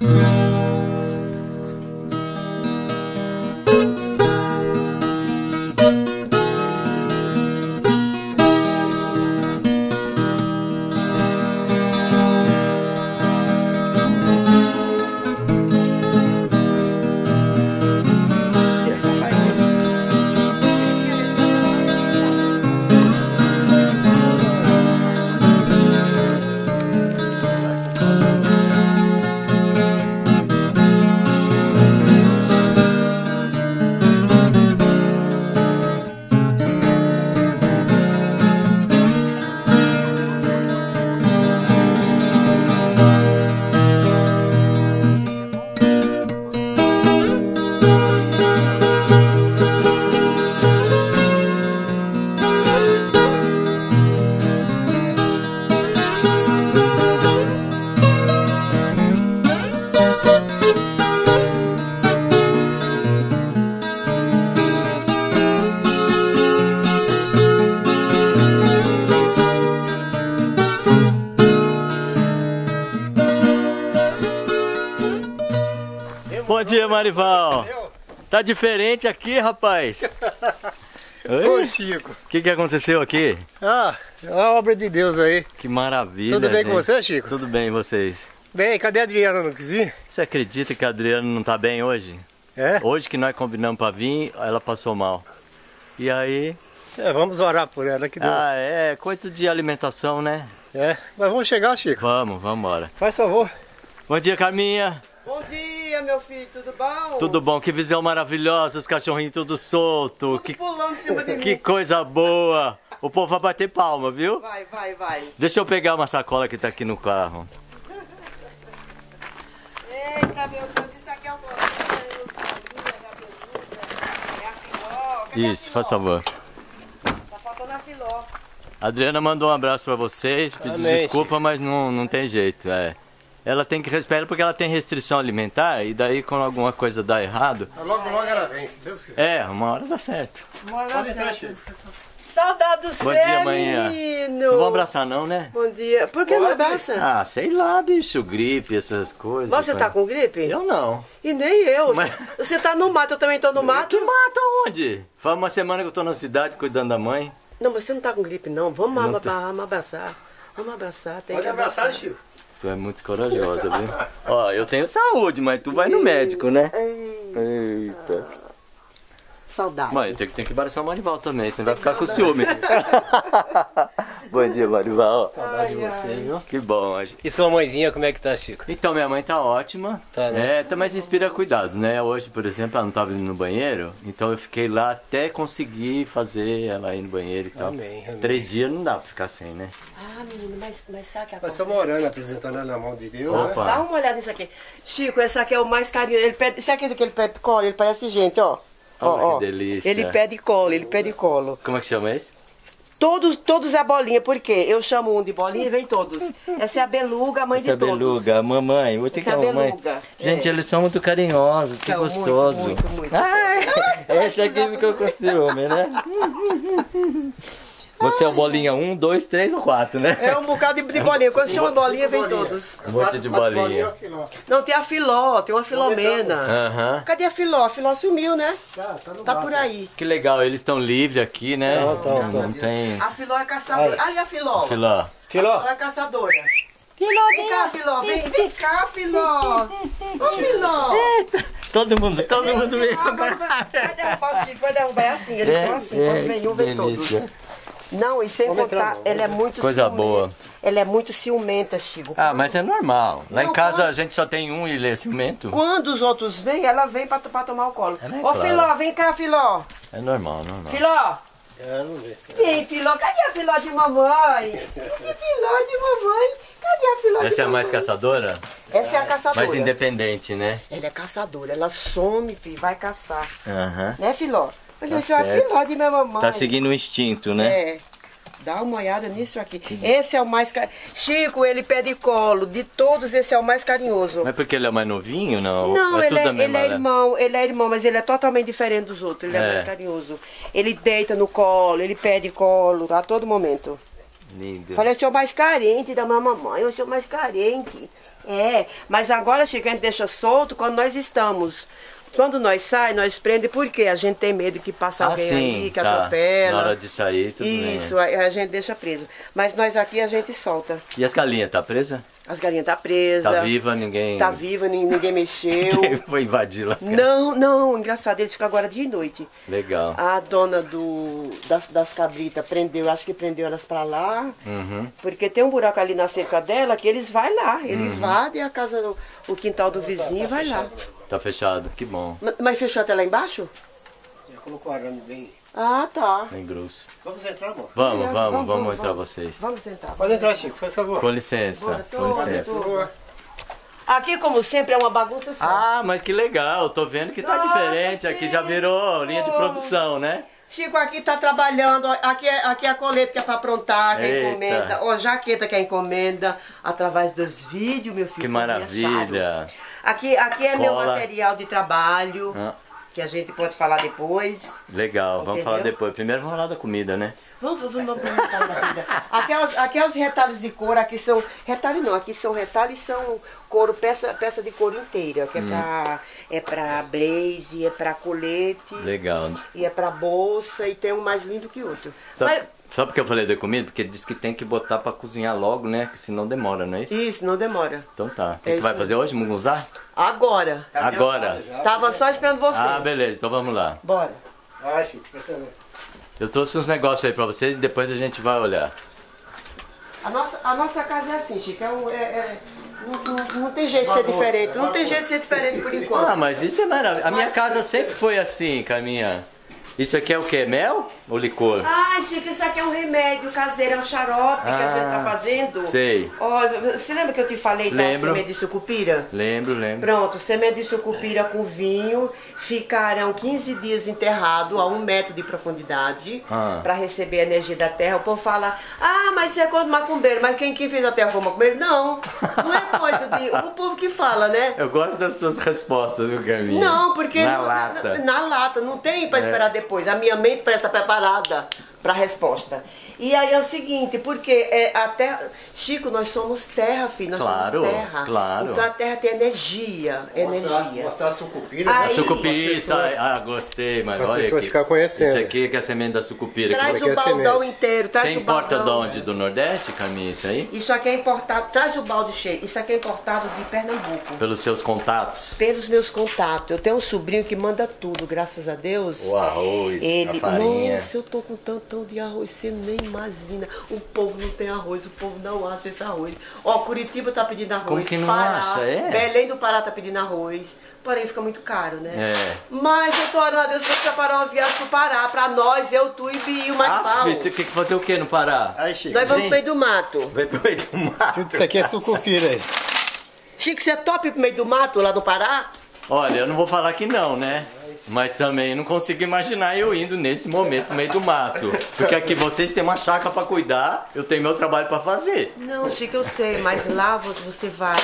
Bom dia, Marival. Tá diferente aqui, rapaz. Ô Chico. O que, que aconteceu aqui? Ah, é uma obra de Deus aí. Que maravilha. Tudo bem com gente. você, Chico? Tudo bem, e vocês? Bem, cadê a Adriana? Não quis vir? Você acredita que a Adriana não tá bem hoje? É? Hoje que nós combinamos pra vir, ela passou mal. E aí? É, vamos orar por ela que Deus. Ah, é coisa de alimentação, né? É, mas vamos chegar, Chico. Vamos, vamos embora. Faz favor. Bom dia, Carminha. Bom dia, meu filho, tudo bom? Tudo bom? Que visão maravilhosa, os cachorrinhos tudo solto. Tudo Que, pulando em cima de que mim. coisa boa. O povo vai bater palma, viu? Vai, vai, vai. Deixa eu pegar uma sacola que tá aqui no carro. Eita, meu Deus, isso aqui é o É a filó. Cadê Isso, faz favor. Tá faltando a filó. A Adriana mandou um abraço pra vocês, pediu desculpa, mas não, não tem jeito, é. Ela tem que respeitar porque ela tem restrição alimentar e daí quando alguma coisa dá errado, Logo, logo ela vem, se Deus quiser. é, uma hora dá certo. Pode entrar, Chico. Saudade do Bom céu, dia, manhã. menino. Não vamos abraçar não, né? Bom dia. Por que não abraça? Ah, sei lá, bicho, gripe, essas coisas. Você tá com gripe? Eu não. E nem eu. Mas- Você tá no mato, eu também tô no mato. Que mato aonde? Faz uma semana que eu tô na cidade cuidando da mãe. Não, você não tá com gripe, não. Vamos, Não tô. vamos abraçar. Vamos abraçar. Tem Pode que abraçar, Chico. Tu é muito corajosa, viu? Ó, eu tenho saúde, mas tu vai no médico, né? Eita. Saudade. Mãe, tem que, tem que abraçar o Marival também, senão vai ficar com ciúme. Bom dia, Marival. Saudade de você, viu? Que bom. gente- E sua mãezinha, como é que tá, Chico? Então, minha mãe tá ótima. Tá, né? É, tá, mas inspira cuidados, né? Hoje, por exemplo, ela não tava indo no banheiro, então eu fiquei lá até conseguir fazer ela ir no banheiro e tal. Amém, amém. Três dias não dá pra ficar sem, né? Ah, menino, mas, mas sabe que Nós estamos orando, apresentando ela na mão de Deus, né? Opa. Dá uma olhada nisso aqui. Chico, esse aqui é o mais carinhoso. Ele pede, esse aqui é que ele pede colo, ele parece gente, ó. Olha Ó, que ó. delícia. Ele pede colo, ele pede colo. Como é que chama esse? Todos, todos é bolinha, por quê? Eu chamo um de bolinha e vem todos. Essa é a beluga, a mãe Essa de todos. beluga, mamãe, vou ter Essa que é a mamãe. beluga, Gente, é. eles são muito carinhosos, que São muito, gostoso. muito, muito. Ai, esse aqui ficou com ciúme, né? Você é o bolinha 1, 2, 3 ou 4, né? É um bocado de, de bolinha. Quando chama bolinha, vem todos. Um monte de bolinha. Não, tem a filó, tem uma filomena. Aham. Cadê a filó? A filó sumiu, né? Tá, tá no Tá por aí. Que legal, eles estão livres aqui, né? Tão, tão, não tão. tem. A filó é caçadora. Ali a filó. Filó. Filó, Ela é caçadora. Filó, vem cá, Filó. Vem, vem cá, Filó. Ô, Filó. Todo mundo, todo mundo vem. Vai, derrubar o Chico, vai derrubar. É assim, eles É, são assim. é, Quando vem um, vem todos. Não, e sem Vamos contar, ela é muito Coisa ciumenta. boa. Ela é muito ciumenta, Chico. Ah, mas é normal. Lá em Não, casa quando- a gente só tem um e ele é ciumento. Quando os outros vêm, ela vem pra, pra tomar o colo. É, Ô, claro. Filó, vem cá, Filó. É normal, normal. Filó. É, não vê. Vem, Filó. Cadê a Filó de mamãe? Cadê a Filó de mamãe? Cadê a Filó de Essa é a mamãe? mais caçadora? Essa é a caçadora. Mais independente, né? Ela é caçadora. Ela some, filho, vai caçar. Aham. Né, Filó? Olha, Tá é. Filó de minha mamãe. Tá seguindo o instinto, né? É. Dá uma olhada nisso aqui. Esse é o mais carinhoso. Chico, ele pede colo. De todos, esse é o mais carinhoso. Mas porque ele é mais novinho, não? Não, Ou ele, é, ele mesma, é né? irmão, ele é irmão, mas ele é totalmente diferente dos outros. Ele é, É. mais carinhoso. Ele deita no colo, ele pede colo a todo momento. Lindo. Falei, eu sou mais carente da minha mamãe, eu sou mais carente. É, mas agora, Chico, a gente deixa solto quando nós estamos. Quando nós sai, nós prende porque a gente tem medo que passe Ah, alguém sim, ali, que tá. atropela. Na hora de sair, tudo bem. Isso, a, a gente deixa preso. Mas nós aqui a gente solta. E as galinhas, tá presa? As galinhas tá presas. Tá viva, ninguém. Tá viva, nin- ninguém mexeu. Ninguém foi invadir lá. Não, não, engraçado, eles ficam agora de noite. Legal. A dona do, das, das cabritas prendeu, acho que prendeu elas pra lá. Uhum. Porque tem um buraco ali na cerca dela que eles vai lá. Ele invade a casa, o quintal do vizinho e vai lá. Tá fechado, que bom. Ma- Mas fechou até lá embaixo? Já colocou arame bem. Ah, tá. Bem grosso. Vamos entrar, amor? Vamos, É, vamos, vamos entrar vocês. Vamos sentar. Pode entrar, Chico, faz favor. Com licença, Bora, com tô, licença. tô. Aqui, como sempre, é uma bagunça só. Ah, mas que legal, tô vendo que tá Nossa, diferente. Aqui já virou linha de produção, né? Chico aqui tá trabalhando, aqui é, aqui é a coleta que é pra aprontar, que é Eita. encomenda, ó, jaqueta que é encomenda, através dos vídeos, meu filho. Que maravilha. Aqui, aqui é meu Cola. material de trabalho, Ah, que a gente pode falar depois. legal, vamos Entendeu? falar depois. Primeiro vamos falar da comida, né? Vamos, vamos, vamos, vamos falar da vida. Aqui é, os, aqui é os retalhos de couro, aqui são. Retalho não, aqui são retalhos são couro, peça, peça de couro inteira, que é pra, é pra blaze, é pra colete, Legal. e é pra bolsa, e tem um mais lindo que outro. Sabe, Mas, sabe por que eu falei da comida? Porque ele disse que tem que botar pra cozinhar logo, né? Que senão demora, não é isso? isso, não demora. Então tá. O que, É que vai fazer hoje, Mugunzá? Agora. Agora. Tava só esperando você. Ah, beleza, então vamos lá. Bora. Vai, Chico, presta atenção. Eu trouxe uns negócios aí pra vocês e depois a gente vai olhar. A nossa, a nossa casa é assim, Chico. É um, é, é- não, não- não tem jeito de ser diferente. Não tem jeito de ser diferente por Ah, enquanto. mas isso é maravilhoso. A minha Mas- casa sempre foi assim, Caminha. Isso aqui é o que? Mel ou licor? Ai, Chico, isso aqui é um remédio caseiro, é um xarope que a Ah, gente tá fazendo. sei. Ó, você lembra que eu te falei da Lembro. semente de sucupira? Lembro, lembro. Pronto, semente de sucupira com vinho ficarão 15 dias enterrado a um metro de profundidade Ah. para receber a energia da terra. O povo fala, ah, mas você é coisa de macumbeiro, mas quem, quem fez a terra foi macumbeiro? Não, não é coisa de. O povo que fala, né? Eu gosto das suas respostas, viu, Caminha? Não, porque Na não- lata. É. Na, na lata, não tem para esperar depois. A minha mente presta preparada para a resposta. E aí é o seguinte, porque é, a terra. Chico, nós somos terra, filho, nós Claro, somos terra. claro. Então a terra tem energia. Mostrar, energia. mostrar a sucupira. Aí- né? Sucupira, pessoas- ah, gostei, mas As olha pessoas aqui. conhecendo. Isso aqui que é a semente da sucupira. Traz é o que é baldão inteiro, traz Você o importa de onde? Do Nordeste, Caminha, isso aí? Isso aqui é importado, traz o balde cheio. Isso aqui é importado de Pernambuco. Pelos seus contatos? Pelos meus contatos. Eu tenho um sobrinho que manda tudo, graças a Deus. O arroz, a Ele, farinha. nossa, eu tô com tantão de arroz, você nem imagina. O povo não tem arroz, o povo não acha esse arroz. Ó, Curitiba tá pedindo arroz. Como que não Pará, acha, é? Belém do Pará tá pedindo arroz. Porém, fica muito caro, né? É. Mas eu tô orando a Deus pra preparar uma viagem pro Pará, pra nós, eu, tu e Bio, mais Ah, pau. filho, tem que fazer o que no Pará? Aí, Chico. Nós vamos Gente. pro meio do mato. Vai pro meio do mato. Tudo isso aqui é sucupira aí. Chico, você é top pro meio do mato lá no Pará? Olha, eu não vou falar que não, né? Mas também não consigo imaginar eu indo nesse momento no meio do mato. Porque aqui vocês têm uma chácara pra cuidar, eu tenho meu trabalho pra fazer. Não, Chico, eu sei, mas lá vo- você vai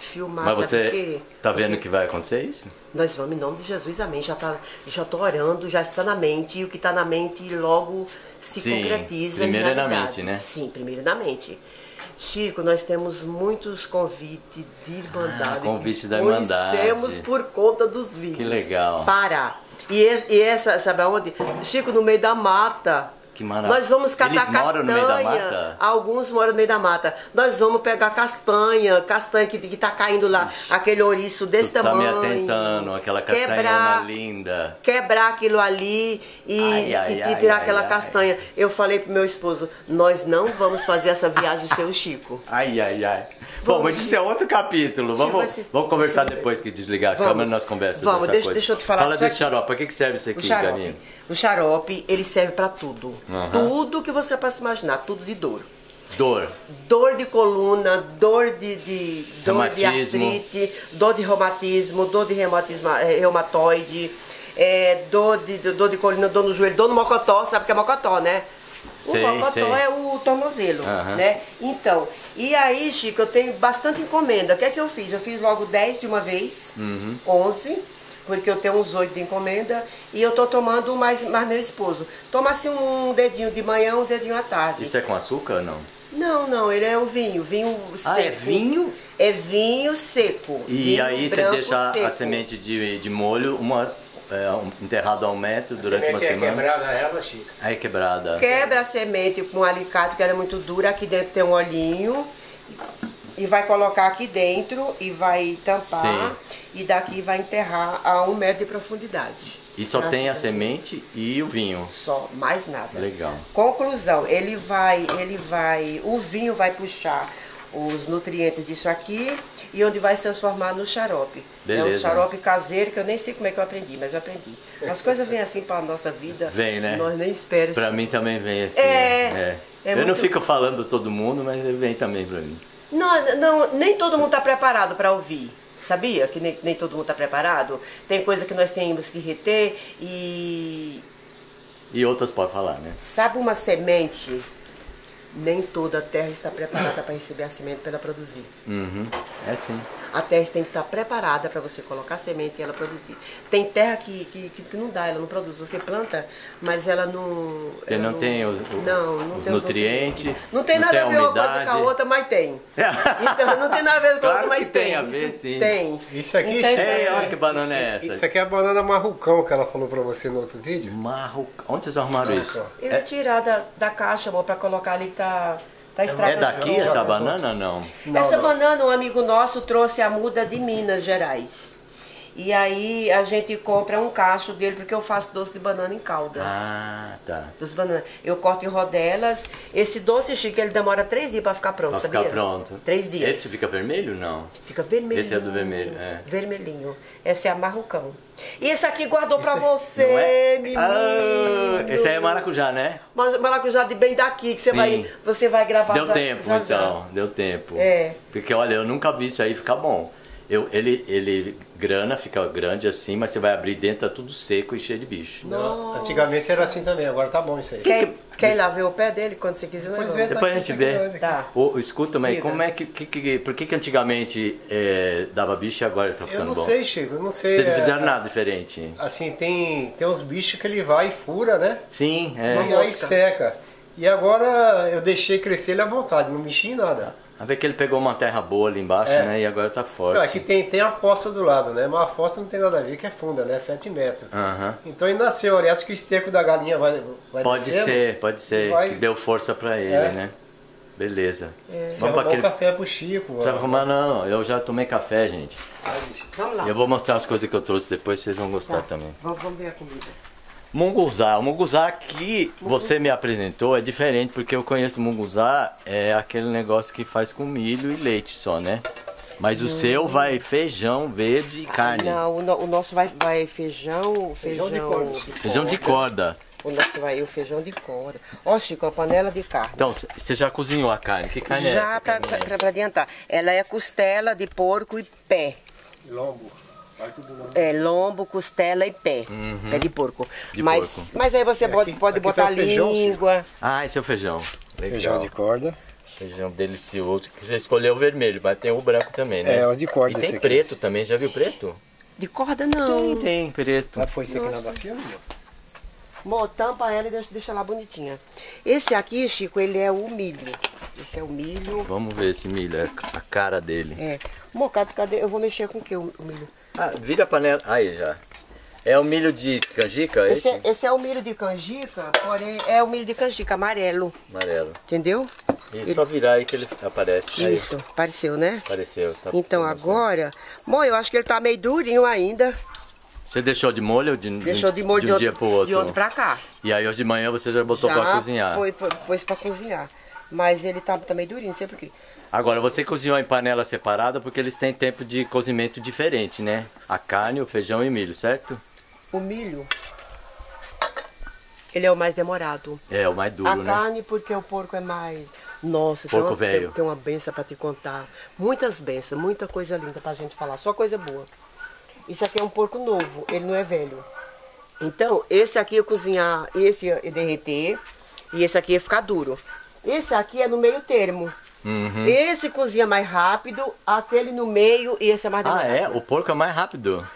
filmar, Mas você quê? tá vendo que vai acontecer isso? Nós vamos em nome de Jesus, amém. Já, tá, já tô orando, já está na mente, e o que está na mente logo se Sim, concretiza primeiro é na mente, né? Sim, primeiro na mente. Chico, nós temos muitos convites de irmandade. Ah, convite da Irmandade. Conhecemos por conta dos vídeos. Que legal. Para. E, e essa, sabe aonde? Chico, no meio da mata. Que maravilha. Nós vamos catar Eles moram castanha. no meio da mata? Alguns moram no meio da mata. Nós vamos pegar castanha, castanha que, que tá caindo lá, aquele ouriço desse Tu tá me tamanho. atentando, aquela Quebrar, linda. quebrar aquilo ali e, Ai, ai, e- e tirar ai, aquela castanha. Eu falei pro meu esposo, nós não vamos fazer essa viagem sem o Chico. Ai, ai, ai. Bom, mas isso é outro capítulo. Chico, Vamos, ser- vamos conversar depois que desligar a Vamos. câmera nós conversamos Vamos, deixa- coisa. deixa eu te falar Fala desse xarope. Pra que, que serve isso O aqui, xarope. Ganinho? O xarope, ele serve pra tudo. Aham. Tudo que você possa imaginar, tudo de dor. Dor. Dor de coluna, dor de, de dor de artrite, dor de reumatismo, dor de reumatismo, eh, reumatoide, eh, dor, de, dor de coluna, dor no joelho, dor no mocotó, sabe o que é mocotó, né? O Sei, mocotó sei. é o tornozelo, Aham. né? Então, e aí, Chico, eu tenho bastante encomenda. O que é que eu fiz? Eu fiz logo 10 de uma vez, Uhum. 11, porque eu tenho uns oito de encomenda e eu tô tomando mais, mais meu esposo. Toma assim um dedinho de manhã, um dedinho à tarde. Isso é com açúcar ou não? Não, não, ele é um vinho, vinho seco. Ah, é vinho? É vinho seco. E vinho aí você deixa a seco. semente de, de molho uma, é, um- enterrado ao metro durante uma é semana. quebrada ela, Chico. Aí quebrada. Quebra a semente com um alicate, que ela é muito dura. Aqui dentro tem um olhinho. E vai colocar aqui dentro e vai tampar. Sim. E daqui vai enterrar a um metro de profundidade. E só tem a semente e o vinho. Só, mais nada. Legal. Conclusão, ele vai, ele vai, o vinho vai puxar os nutrientes disso aqui e onde vai se transformar no xarope. É um Beleza. xarope caseiro que eu nem sei como é que eu aprendi, mas eu aprendi. As coisas vêm assim para nossa vida. Vem, né? Nós nem esperamos. Pra mim também vem assim. É, é. é Eu não fico falando todo mundo, mas vem também pra mim. Não, não, nem todo mundo está preparado para ouvir. Sabia que nem, nem todo mundo está preparado? Tem coisa que nós temos que reter e E outras podem falar, né? sabe uma semente? Nem toda a terra está preparada para receber a semente para ela produzir. Uhum. É sim. A terra tem que estar preparada para você colocar a semente e ela produzir. Tem terra que, que, que- não dá, ela não produz. Você planta, mas ela não. Você ela não tem os- não, não os tem nutrientes, Não tem não nada tem a ver uma coisa com umidade. a outra, mas tem. Então, não tem nada a ver com a Claro outra, mas que tem tem. a ver, sim. Tem. Isso aqui, Então, Ei, olha que banana é essa. Isso aqui é a banana marrucão que ela falou pra você no outro vídeo. Marro... Onde vocês arrumaram isso? Eu ia tirar da, da caixa, amor, para colocar ali que tá, tá É estragando. daqui essa banana ou não? Não, Essa não. banana, um amigo nosso trouxe a muda de Minas Gerais. E aí a gente compra um cacho dele, porque eu faço doce de banana em calda. Ah, tá. Dos bananas. Eu corto em rodelas. Esse doce, Chico, ele demora três dias para ficar pronto, Pra sabia? ficar pronto. Três dias. Esse fica vermelho não? Fica vermelhinho. Esse é do vermelho, é. Vermelhinho. Esse é a marrucão. E esse aqui guardou pra você, Não é? menino. Ah, esse aí é maracujá, né? Mas maracujá de bem daqui, que você Sim. vai, você vai gravar Deu já- tempo, já, já. então. Deu tempo. É. Porque, olha, eu nunca vi isso aí ficar bom. Eu, ele, ele grana, fica grande assim, mas você vai abrir dentro, tá tudo seco e cheio de bicho. Nossa. Antigamente era assim também, agora tá bom isso aí. Quer, quer ir lá ver o pé dele quando você quiser? Pois é. Depois a aqui, gente tá vê. Tá. Ô, escuta, mas como é que, que, que- Por que, que antigamente é, dava bicho e agora tá Eu ficando não bom? sei, Chico, eu não sei. Vocês não é, fizeram nada diferente. Assim, tem, tem uns bichos que ele vai e fura, né? Sim, E é. aí mosca. seca. E agora eu deixei crescer ele à vontade, não mexi em nada. A ver que ele pegou uma terra boa ali embaixo, É. né? E agora tá forte. Então, aqui tem, tem a fossa do lado, né? Mas a fossa não tem nada a ver, que é funda, né? 7 metros. Aham. Então ele nasceu, olha, acho que o esterco da galinha vai, vai Pode descendo. ser, pode ser. Vai- Que deu força pra ele, É. né? Beleza. Você Vamos arrumou aquele. café pro Chico. Ó. arrumar, não. Eu já tomei café, gente. Vamos lá. Eu vou mostrar as coisas que eu trouxe depois, vocês vão gostar Tá. também. Vamos, vamos ver a comida. Munguzá. O munguzá que você me apresentou é diferente, porque eu conheço munguzá, é aquele negócio que faz com milho e leite só, né? Mas o seu vai feijão verde e carne. Não, o, no- o nosso vai, vai feijão, feijão, Feijão de corda. Feijão de corda. O nosso vai o feijão de corda. Ó, Chico, a panela de carne. Então, você já cozinhou a carne? Que carne é Já essa? é pra, pra adiantar. Ela é costela de porco e pé. Lombo. É lombo, costela e pé. Pé de porco. Uhum. De mas, porco. mas aí você pode, aqui- pode aqui botar tá o feijão, língua. Ah, esse é o feijão. Legal. Feijão de corda. Feijão delicioso. Você escolheu o vermelho, mas tem o branco também, né? É, os de corda E tem esse aqui. preto também, já viu preto? De corda não. Tem, tem, preto. Vai pôr isso aqui na bacia, não? Mo, tampa ela e deixa, deixa lá bonitinha. Esse aqui, Chico, ele é o milho. Esse é o milho. Vamos ver esse milho, é a cara dele. É. Mo, cadê? Eu vou mexer com o que o, o milho? Ah, vira a panela. Aí já. É o milho de canjica, Esse esse? é, esse é o milho de canjica, porém é o milho de canjica amarelo. Amarelo. Entendeu? E só virar aí que ele aparece. Aí, Isso, pareceu, né? apareceu. Tá Então agora, Mo, eu acho que ele tá meio durinho ainda. Você deixou de molho ou de, Deixou de molho de de, um outro, dia pro outro? de outro pra cá. E aí hoje de manhã você já botou pra cozinhar. Foi, foi, pôs pra cozinhar. Mas ele tá, meio durinho, não sei por quê. Agora você cozinhou em panela separada porque eles têm tempo de cozimento diferente, né? A carne, o feijão e o milho, certo? O milho, ele é o mais demorado. É, o mais duro, a né? carne, porque o porco é mais. Nossa, Porco tem, uma, velho. tem, tem uma benção pra te contar. Muitas bênçãos, muita coisa linda pra gente falar. Só coisa boa. Isso aqui é um porco novo, ele não é velho. Então, esse aqui eu cozinhar, esse eu derreter, e esse aqui ia ficar duro. Esse aqui é no meio termo. Uhum. Esse cozinha mais rápido, aquele no meio e esse é mais Ah, demorado. é? O porco é mais rápido.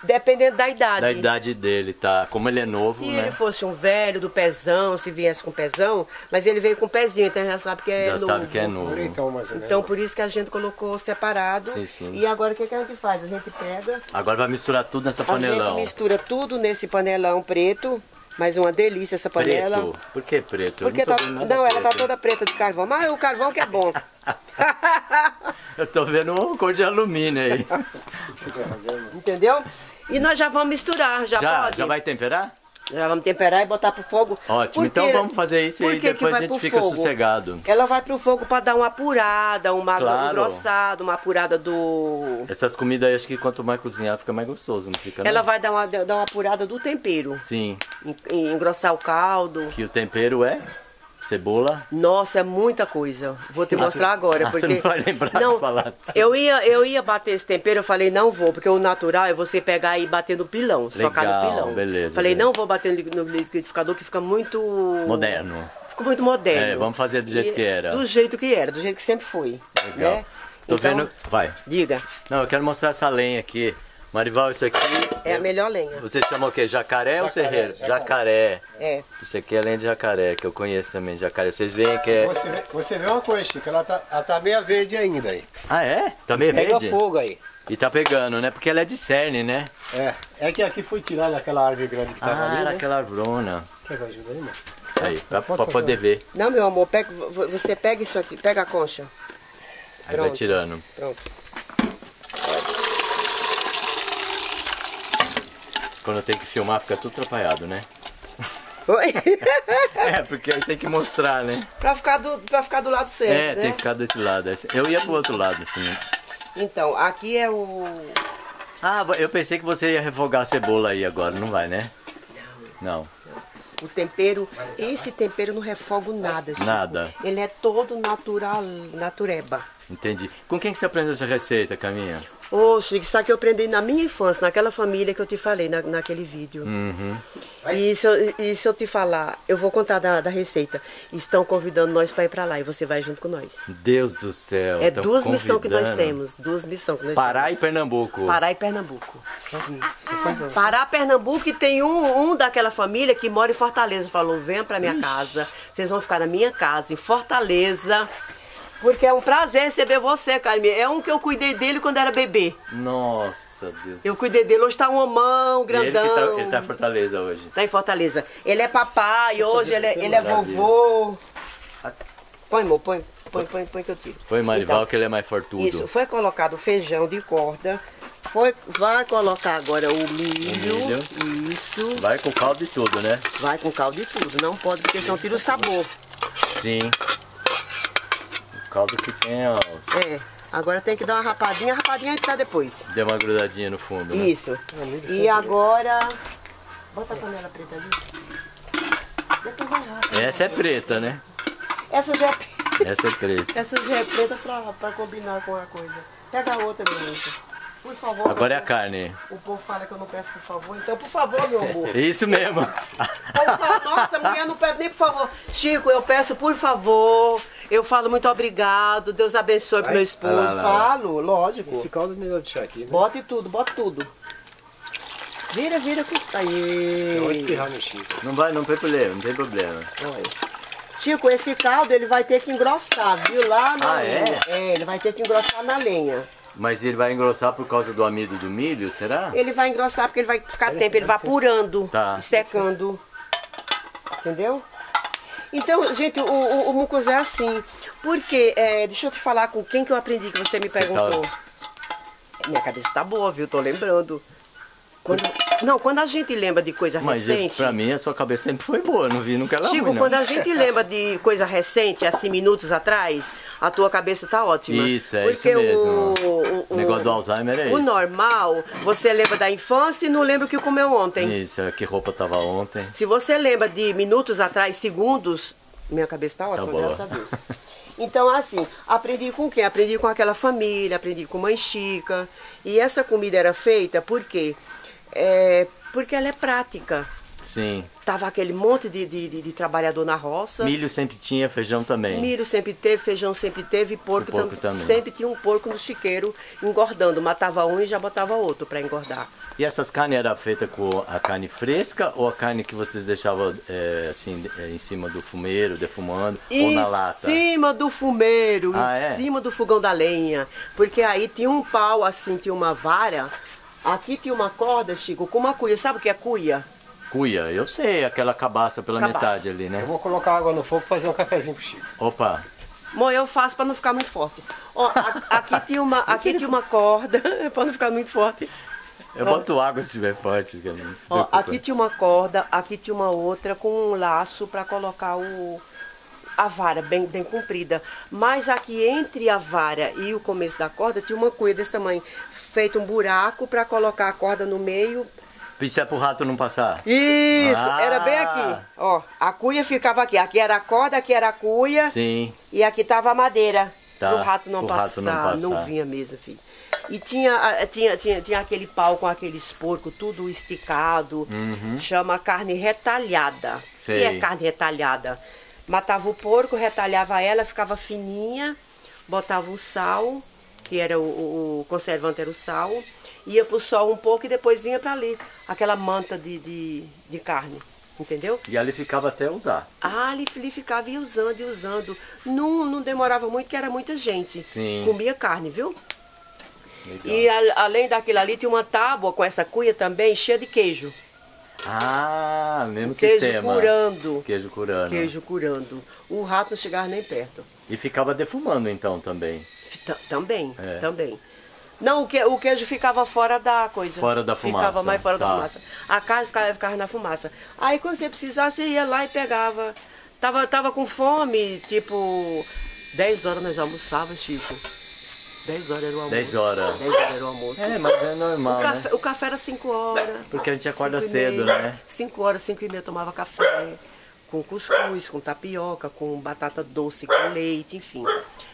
Dependendo da idade. Da idade dele, tá? Como ele é novo, se né? ele fosse um velho do pezão, se viesse com pezão, mas ele veio com pezinho, então já sabe que é Já novo. sabe que é novo. Então, menos. Então por isso que a gente colocou separado. Sim, sim. E agora o que, que a gente faz? A gente pega, Agora vai misturar tudo nessa a panelão. gente mistura tudo nesse panelão preto. Mais uma delícia essa panela. Preto. Por que preto? Porque não, tá, não, ela tá toda preta de carvão. Mas o carvão que é bom. Eu tô vendo uma cor de alumínio aí. Entendeu? E nós já vamos misturar, já, Já, pode? já vai temperar? Já vamos temperar e botar pro fogo. Ótimo, Por então vamos fazer isso e depois a gente fica fogo? sossegado. Ela vai pro fogo para dar uma apurada, uma Claro. engrossada, uma apurada do. Essas comidas aí, acho que quanto mais cozinhar, fica mais gostoso, não fica? Ela não? vai dar uma, dar uma apurada do tempero. Sim, en- en- Engrossar o caldo. que o tempero é cebola. Nossa, é muita coisa. Vou te Ah, mostrar você- agora. ah, você porque... não vai lembrar de falar. Eu ia, eu ia bater esse tempero, eu falei, não vou, porque o natural é você pegar e bater no pilão, socar no Legal, pilão. beleza, Falei, beleza. não vou bater no liquidificador, que fica muito. Moderno. Ficou muito moderno. É, vamos fazer do jeito E- que era. Do jeito que era, do jeito que sempre foi. Legal. Né? Tô Então, vendo. Vai. Diga, Não, eu quero mostrar essa lenha aqui. Marival, isso aqui. é a melhor lenha. Você chama o quê? Jacaré, ou Jacaré, serreiro? jacaré. Jacaré. É. Isso aqui é lenha de jacaré, que eu conheço também, jacaré. Vocês veem que é. Você vê, você vê uma coisa, Chico, ela tá, ela tá meia verde ainda aí. Ah, é? Tá meio Pega verde? fogo aí. E tá pegando, né? Porque ela é de cerne, né? É, é que aqui foi tirada aquela árvore grande que tava Ah, ali, era né? aquela arvrona. Quer que eu ajude aí, mano? Aí, pra, pra poder ver. Não, meu amor, pega, vo- você pega isso aqui, pega a concha. Aí vai tirando. Pronto. Quando tem que filmar, fica tudo atrapalhado, né? Oi? É, porque aí tem que mostrar, né? pra, ficar do, pra ficar do lado certo, É, né? tem que ficar desse lado. Eu ia pro outro lado, assim. Então, aqui é o... Ah, eu pensei que você ia refogar a cebola aí agora, não vai, né? Não. O tempero, esse tempero não refogo nada, Chico. Nada. Ele é todo natural, natureba. Entendi. Com quem que você aprendeu essa receita, Caminha? Ô, Chico, isso aqui eu aprendi na minha infância, naquela família que eu te falei na, naquele vídeo. Uhum. E se, eu, e se eu te falar, eu vou contar da, da receita. Estão convidando nós para ir para lá e você vai junto com nós. Deus do céu. É duas missões que nós temos. Duas missões que nós Pará e temos. Pernambuco. Pará e Pernambuco. Sim. Pará, Pernambuco e tem um, um daquela família que mora em Fortaleza. Falou, venha pra minha casa. Vocês vão ficar na minha casa, em Fortaleza. Porque é um prazer receber você, Carmen. É um que eu cuidei dele quando era bebê. Nossa, Deus. Eu cuidei dele, hoje tá um homão, E ele, grandão. tá, ele tá em Fortaleza hoje. Tá em Fortaleza. Ele é papai, hoje ele é, ele é vovô. Põe, amor, põe, põe, põe, põe que eu tiro. Foi Marival Então, que ele é mais fortudo. Isso, foi colocado o feijão de corda. Foi, vai colocar agora o milho. milho. Isso. Vai com caldo e tudo, né? Vai com caldo e tudo. Não pode, porque senão tira o sabor. Sim. Caldo que tem, ó. É. Agora tem que dar uma rapadinha. A rapadinha a gente dá depois. Deu uma grudadinha no fundo, né? Isso. E agora. Bota a panela preta ali. Essa é preta, né? Essa já é, Essa é preta. essa já é preta pra, pra combinar com a coisa. Pega a outra, meu anjo. Por favor. Agora é a carne. O povo fala que eu não peço por favor. Então, por favor, meu amor. Isso mesmo. Fala, Nossa, a mulher não pede nem por favor. Chico, eu peço por favor. Eu falo muito obrigado. Deus abençoe pro meu esposo. Lá, lá, lá. Falo, lógico. Esse caldo é melhor deixar aqui, né? Bota tudo, bota tudo. Vira, vira que. Eu vou Aí. espirrar no Chico. Não vai, não tem problema, não tem problema. Olha. Chico, esse caldo ele vai ter que engrossar, viu? Lá na Ah, é? lenha. É, ele vai ter que engrossar na lenha. Mas ele vai engrossar por causa do amido do milho, será? Ele vai engrossar porque ele vai ficar tempo, ele vai apurando Tá. e secando. Entendeu? Então, gente, o, o, o é assim. Porque, é, deixa eu te falar com quem que eu aprendi que você me Você perguntou. Minha cabeça tá boa, viu? Tô lembrando. Quando, não, quando a gente lembra de coisa Mas recente. pra mim a sua cabeça sempre foi boa, não vi nunca ela Chico, ruim, não. quando a gente lembra de coisa recente, assim, minutos atrás, a tua cabeça tá ótima. Isso, é Porque isso mesmo. O, o, O negócio do Alzheimer é o isso. normal, você lembra da infância e não lembra o que comeu ontem. Isso, é que roupa tava ontem. Se você lembra de minutos atrás, segundos, minha cabeça tá ótima, boa. graças a Deus. Então, assim, aprendi com quem? Aprendi com aquela família, aprendi com mãe Chica. E essa comida era feita por quê? É, porque ela é prática. Sim. Tava aquele monte de, de, de- de trabalhador na roça. Milho sempre tinha, feijão também. Milho sempre teve, feijão sempre teve, porco, porco tam- também. sempre tinha um porco no chiqueiro engordando. Matava um e já botava outro para engordar. E essas carnes eram feitas com a carne fresca ou a carne que vocês deixavam é, assim é, em cima do fumeiro, defumando, ou Em na lata? cima do fumeiro, Ah, em é? cima do fogão da lenha. Porque aí tinha um pau assim, tinha uma vara. Aqui tinha uma corda, Chico, com uma cuia. Sabe o que é cuia? Cuia, eu sei, aquela cabaça pela Cabaça. metade ali, né? Eu vou colocar água no fogo e fazer um cafezinho pro Chico. Opa, Bom, eu faço para não ficar muito forte. A- aqui tinha uma, aqui tinha uma corda, para não ficar muito forte. eu boto água se estiver forte, se aqui tinha uma corda, aqui tinha uma outra com um laço para colocar o a vara bem, bem comprida. Mas aqui entre a vara e o começo da corda tinha uma cuia desse tamanho, feito um buraco para colocar a corda no meio. Isso é pro rato não passar. Isso, Ah. era bem aqui. Ó, a cuia ficava aqui. Aqui era a corda, aqui era a cuia Sim. e aqui tava a madeira. Tá, Pro rato não pro passar, rato não não, passar. vinha mesmo, filho. E tinha, tinha, tinha, tinha aquele pau com aqueles porcos tudo esticado, chama carne retalhada. Uhum. Sei. E é carne retalhada. Matava o porco, retalhava ela, ficava fininha, botava o sal, que era o- o conservante era o sal, ia pro sol um pouco e depois vinha para ali, aquela manta de, de, de carne, entendeu? E ali ficava até usar. Ah, ele, ele ficava ia usando e usando. Não, não demorava muito, que era muita gente. Sim. Comia carne, viu? Legal. E a- além daquilo ali, tinha uma tábua com essa cuia também, cheia de queijo. Ah, mesmo queijo sistema. curando. Queijo curando. Queijo curando. O rato não chegava nem perto. E ficava defumando então também. T- Também, É. também. Não, o, que, o queijo ficava fora da coisa. Fora da fumaça, Ficava mais fora tá. da fumaça. A carne ficava, ficava na fumaça. Aí quando você precisasse, você ia lá e pegava. Tava, tava com fome, tipo, 10 horas nós almoçávamos, Chico. 10 horas era o almoço. 10 horas. 10 horas era o almoço. É, mas é o, normal, café, né? o café era 5 horas. Porque a gente acorda cedo, meia. né? 5 horas, 5 e meia tomava café. Com cuscuz, com tapioca, com batata doce, com leite, enfim.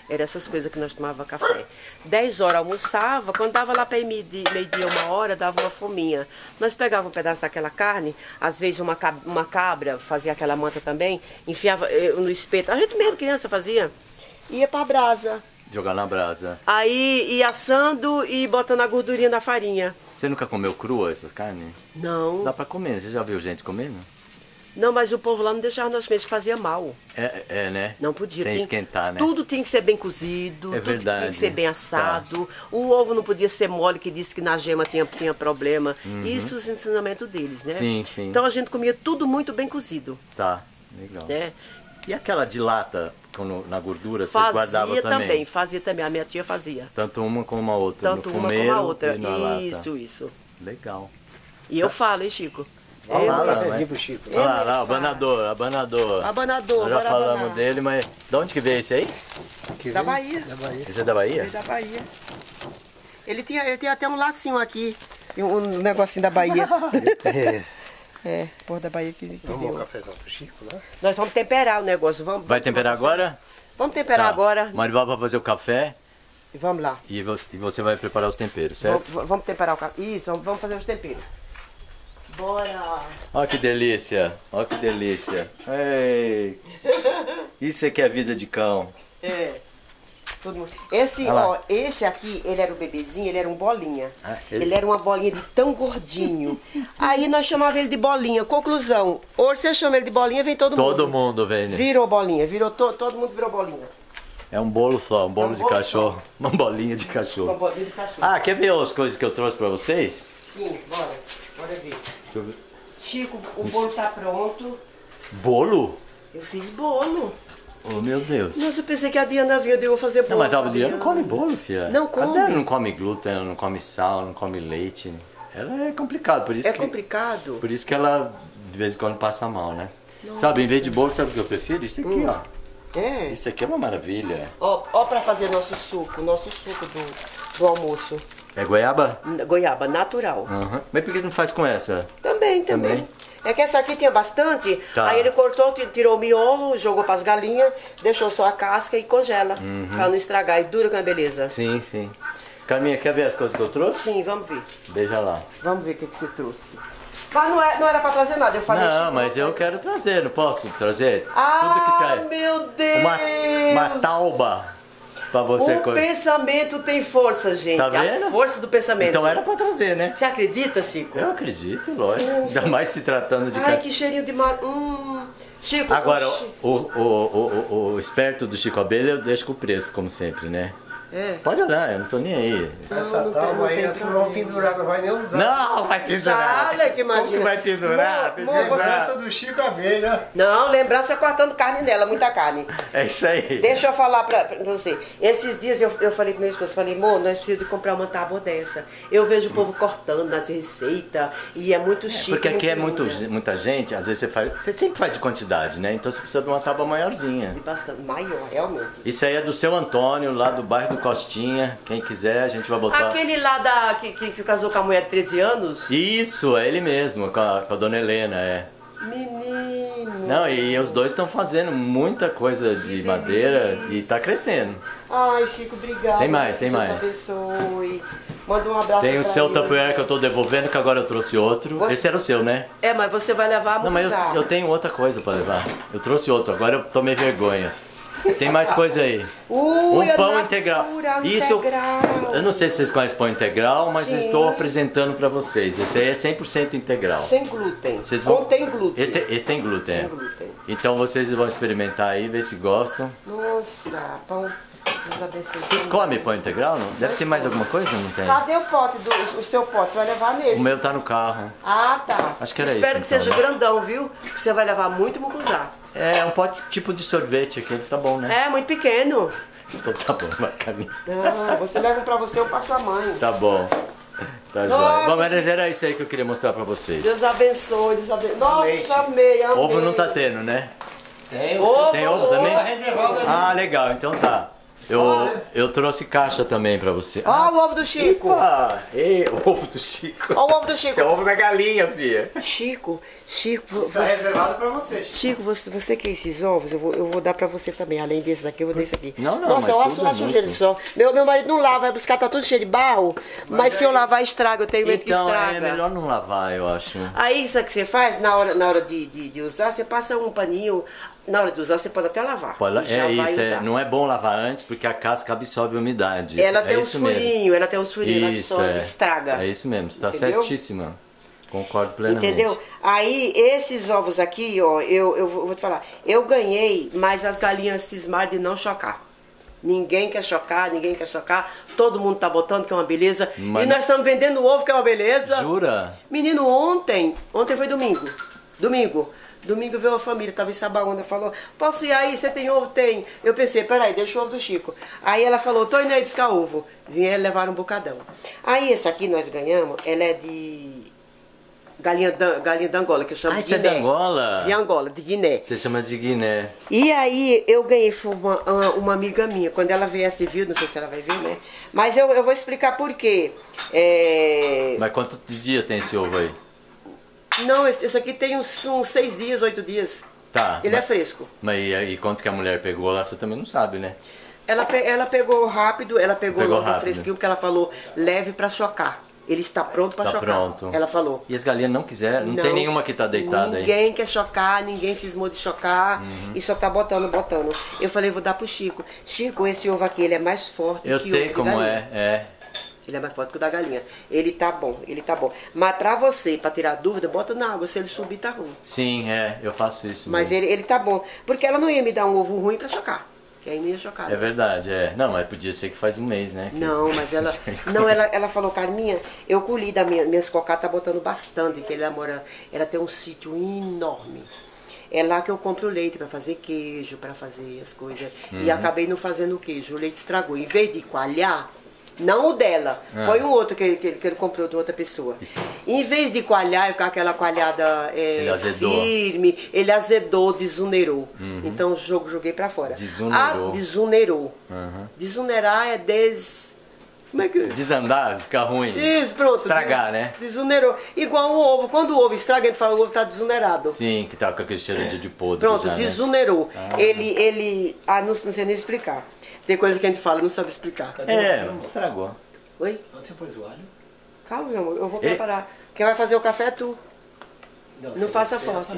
Era essas coisas que nós tomava café. 10 horas almoçava, quando dava lá para meio-dia, uma hora, dava uma fominha. Nós pegávamos um pedaço daquela carne, às vezes uma, uma cabra fazia aquela manta também, enfiava eh, no espeto. A gente mesmo, criança, fazia. Ia pra brasa. Jogar na brasa. Aí ia assando e botando a gordurinha na farinha. Você nunca comeu crua essas carnes? Não, Dá pra comer, você já viu gente comendo? Não, mas o povo lá não deixava nós comer, que fazia mal. É, é né? Não podia. Sem tem- esquentar, né? Tudo tem que ser bem cozido, É tudo tem verdade. que ser bem assado. O ovo não podia ser mole, que disse que na gema tinha, tinha problema. Isso os ensinamentos deles, né? Uhum. Sim, sim. Então a gente comia tudo muito bem cozido, Tá, legal. né? E aquela de lata quando, na gordura, vocês guardavam Fazia também? também, fazia também. A minha tia fazia. Tanto uma como a outra. Tanto no uma como a outra. Na lata. Isso, isso. Legal. E eu falo, hein, Chico? Vamos É, lá, lá. Olha lá, lá, abanador, abanador. Abanador, Nós já falamos abanar. dele, mas de onde que veio esse aí? Que Da? Bahia. Da Bahia. Esse é da Bahia? Ele da Bahia. Ele tinha, ele tinha até um lacinho aqui, um negocinho da Bahia. É. é, por da Bahia que, que Vamos um deu. cafezão pro Chico, né? Nós vamos temperar o negócio. Vamos, Vai temperar agora? Vamos temperar Tá. agora. Marival vai fazer o café Vamos lá. e você, e vai preparar os temperos, certo? Vamos, vamos temperar o café. Isso, vamos- vamos fazer os temperos. Bora! Olha que delícia, olha que delícia. Ei, isso é que é vida de cão. É. Todo. Esse, ó, esse aqui, ele era o bebezinho, ele era um bolinha. Ah, ele- ele... era uma bolinha de tão gordinho. Aí nós chamávamos ele de bolinha. Conclusão, hoje você chama ele de bolinha, vem todo, Todo mundo. mundo vem. né? Virou bolinha, virou to, todo mundo virou bolinha. É um bolo só, um bolo É um de bolo cachorro. Uma bolinha de Uma cachorro. bolinha de cachorro. Ah, quer ver as coisas que eu trouxe pra vocês? Sim, bora. Bora ver. Deixa eu ver. Chico, o bolo tá pronto. Bolo? Eu fiz bolo. Oh, meu Deus. Nossa, eu pensei que a Diana viu, eu vou fazer bolo. Não, mas a pra Adriana não Diana. come bolo, filha. Não A come. Adriana não come glúten, ela não come sal, não come leite. Ela é complicado, por isso É que... complicado. Por isso que ela de vez em quando passa mal, né? Sabe, em vez de bolo, sabe o que eu prefiro? Isso aqui, ó. É. Isso aqui é uma maravilha. Ó, ó pra fazer nosso suco, nosso suco do, do almoço. É goiaba? Goiaba natural. Aham. Mas por que não faz com essa? Também, também, Também? É que essa aqui tinha bastante, Tá. aí ele cortou, ti- tirou o miolo, jogou pras galinhas, deixou só a casca e congela, Uhum. pra não estragar. E dura com a beleza. Sim, sim. Carminha, quer ver as coisas que eu trouxe? Sim, vamos ver. Beija lá. Vamos ver o que, que você trouxe. Mas não, é, não era pra trazer nada. Eu falei, Não, mas eu quero trazer, não posso trazer? Ah, Tudo que tem. meu Deus! Uma, uma tauba pra você O co- pensamento tem força, gente. Tá vendo? A força do pensamento. Então era pra trazer, né? Você acredita, Chico? Eu acredito, lógico. Ainda mais se tratando de Ai, que cheirinho de mar. Hum. Chico, Agora, o, o, o, o esperto do Chico Abelha eu deixo com o preço, como sempre, né? É. Pode olhar, eu não tô nem aí. Essa não aí, acho que não vão pendurar, não vai nem usar. Não, vai pendurar. Olha que imagina. Como que vai pendurar? Pendurar. Lembrança do Chico Abelha. Não, lembrança cortando carne nela, muita carne. É isso aí. Deixa eu falar pra, pra você. Esses dias eu, eu falei pro meu esposo, falei, amor, nós precisamos de comprar uma tábua dessa. Eu vejo o povo cortando nas receitas e é muito chique. Porque aqui é muito, muita gente, às vezes você faz. Você sempre faz de quantidade, né? Então você precisa de uma tábua maiorzinha. De bastante, maior, realmente. Isso aí é do seu Antônio, lá do bairro do Costinha. Quem quiser, a gente vai botar. Aquele lá da, que, que, que casou com a mulher de 13 anos? Isso, é ele mesmo, com a, com a dona Helena, é. Menino. Não, e os dois estão fazendo muita coisa de madeira e tá crescendo. Ai, Chico, obrigada. Tem mais, tem Deus mais. abençoe. Manda um abraço Tem o seu. Tupperware que eu tô devolvendo, que agora eu trouxe outro. Você- Esse era o seu, né? É, mas você vai levar a Não, mas eu, eu tenho outra coisa pra levar. Eu trouxe outro, agora eu tomei vergonha. Tem mais coisa aí. Ui, um é pão integral. Isso, integral. eu não sei se vocês conhecem pão integral, mas eu Sim. estou apresentando pra vocês. Esse aí é 100% integral. Sem glúten. Vocês vão- Contém glúten. Esse, tem- esse tem glúten. é. Tem glúten. Então vocês vão experimentar aí, ver se gostam. Nossa, pão. Vocês comem pão integral? Não? Deve ter mais alguma coisa? Não tem? Cadê o pote, do, o seu pote? Você vai levar nesse? O meu tá no carro. Ah, tá. Acho que era Espero isso, que então, seja grandão, viu? Você vai levar muito mucuzá. É um pote tipo de sorvete aqui, tá bom, né? É, muito pequeno. Então tá bom, vai caminhar. Não, você leva um pra você ou pra sua mãe. Tá bom. Tá Nossa, jóia. Bom, mas era isso aí que eu queria mostrar pra vocês. Deus abençoe, Deus abençoe. Nossa, amei, amei. Ovo não tá tendo, né? Tem, Ovo, Tem ovo também? Ah, legal, então tá. Eu, eu trouxe caixa também pra você. Ó o ovo do Chico. Ah, ei, o ovo do Chico. Ó o ovo do Chico. Esse é o ovo da galinha, filha. Chico, Chico, Está você, reservado pra você. Chico. Chico, você, você quer esses ovos? Eu vou, eu vou dar pra você também. Além desses aqui, eu vou dar isso aqui. Não, não, Nossa, mas olha a tudo su- a é sujeira muito. sol. Meu, meu marido não lava, vai buscar, tá tudo cheio de barro. Mas, se eu lavar, estraga. Eu tenho medo Então que é estraga. melhor não lavar, eu acho. Aí, isso que você faz, na hora, na hora de, de, de usar, você passa um paninho. Na hora de usar, você pode até lavar. Pode é isso, é, não é bom lavar antes porque a casca absorve a umidade. Ela é tem uns mesmo. furinhos, ela tem uns furinhos, ela absorve, é. estraga. É isso mesmo, está Entendeu? certíssima. Concordo plenamente. Entendeu? Aí, esses ovos aqui, ó, eu, eu vou vou te falar, eu ganhei, mas as galinhas cismaram de não chocar. Ninguém quer chocar, ninguém quer chocar. Todo mundo tá botando que é uma beleza. Mas- E nós estamos vendendo ovo que é uma beleza. Jura? Menino, ontem, ontem foi domingo. Domingo. Domingo veio a família, tava em Sabaúna, falou, posso ir aí? Você tem ovo? Tem. Eu pensei, peraí, deixa o ovo do Chico. Aí ela falou, tô indo aí buscar ovo. Vieram levar um bocadão. Aí essa aqui nós ganhamos, ela é de galinha, da, galinha da Angola, que eu chamo Ah, de isso é de Guiné. Angola? De Angola, de Guiné. Você chama de Guiné. E aí eu ganhei foi uma, uma, amiga minha, quando ela viesse viu, não sei se ela vai ver, né? Mas eu, eu vou explicar por quê. É... Mas quanto de dia tem esse ovo aí? Não, esse, aqui tem uns, uns seis dias, oito dias. Tá. Ele é mas, fresco. mas e, aí, quanto que a mulher pegou lá, você também não sabe, né? Ela, pe- ela pegou rápido, ela pegou, Pegou logo rápido. fresquinho, porque ela falou, leve pra chocar. Ele está pronto pra Tá chocar. pronto. Ela falou. E as galinhas não quiseram? Não, tem nenhuma que tá deitada aí? Ninguém quer chocar, ninguém cismou de chocar Uhum. e só tá botando, botando. Eu falei, vou dar pro Chico. Chico, esse ovo aqui, ele é mais forte Eu que o sei como é, é. Ele é mais forte que o da galinha. Ele tá bom, ele tá bom. Mas pra você, pra tirar dúvida, bota na água. Se ele subir, tá ruim. Sim, é, eu faço isso. Mas mesmo. ele, ele tá bom. Porque ela não ia me dar um ovo ruim pra chocar. Que aí não ia chocar. É né? verdade, é. Não, mas podia ser que faz um mês, né? que- Não, mas ela. Não, ela, ela falou, Carminha, eu colhi da minha, minhas cocá, tá botando bastante, que ela mora. Ela tem um sítio enorme. É lá que eu compro leite para fazer queijo, para fazer as coisas. E Uhum. acabei não fazendo o queijo. O leite estragou. Em vez de coalhar, não o dela, Ah. foi um outro que, ele- que, que ele comprou de outra pessoa. Em vez de coalhar, ficar aquela coalhada é, Ele firme, ele azedou, desunerou. Então o jogo joguei para fora. Uhum. Desunerou. Ah, desunerou. Uhum. Desunerar é des. Como é que. Desandar, ficar ruim. Isso, pronto. Estragar, des- né? Desunerou. Igual o ovo. Quando o ovo estraga, ele fala o ovo tá desunerado. Sim, que tá com aquele cheiro de, de podre Pronto, já, né? desunerou. Ele, ele. Ah, não, não sei nem explicar. Tem coisa que a gente fala e não sabe explicar. É, estragou. Oi? Onde você pôs o alho? Calma, meu amor, eu vou E- preparar. Quem vai fazer o café é tu. Não faça forte.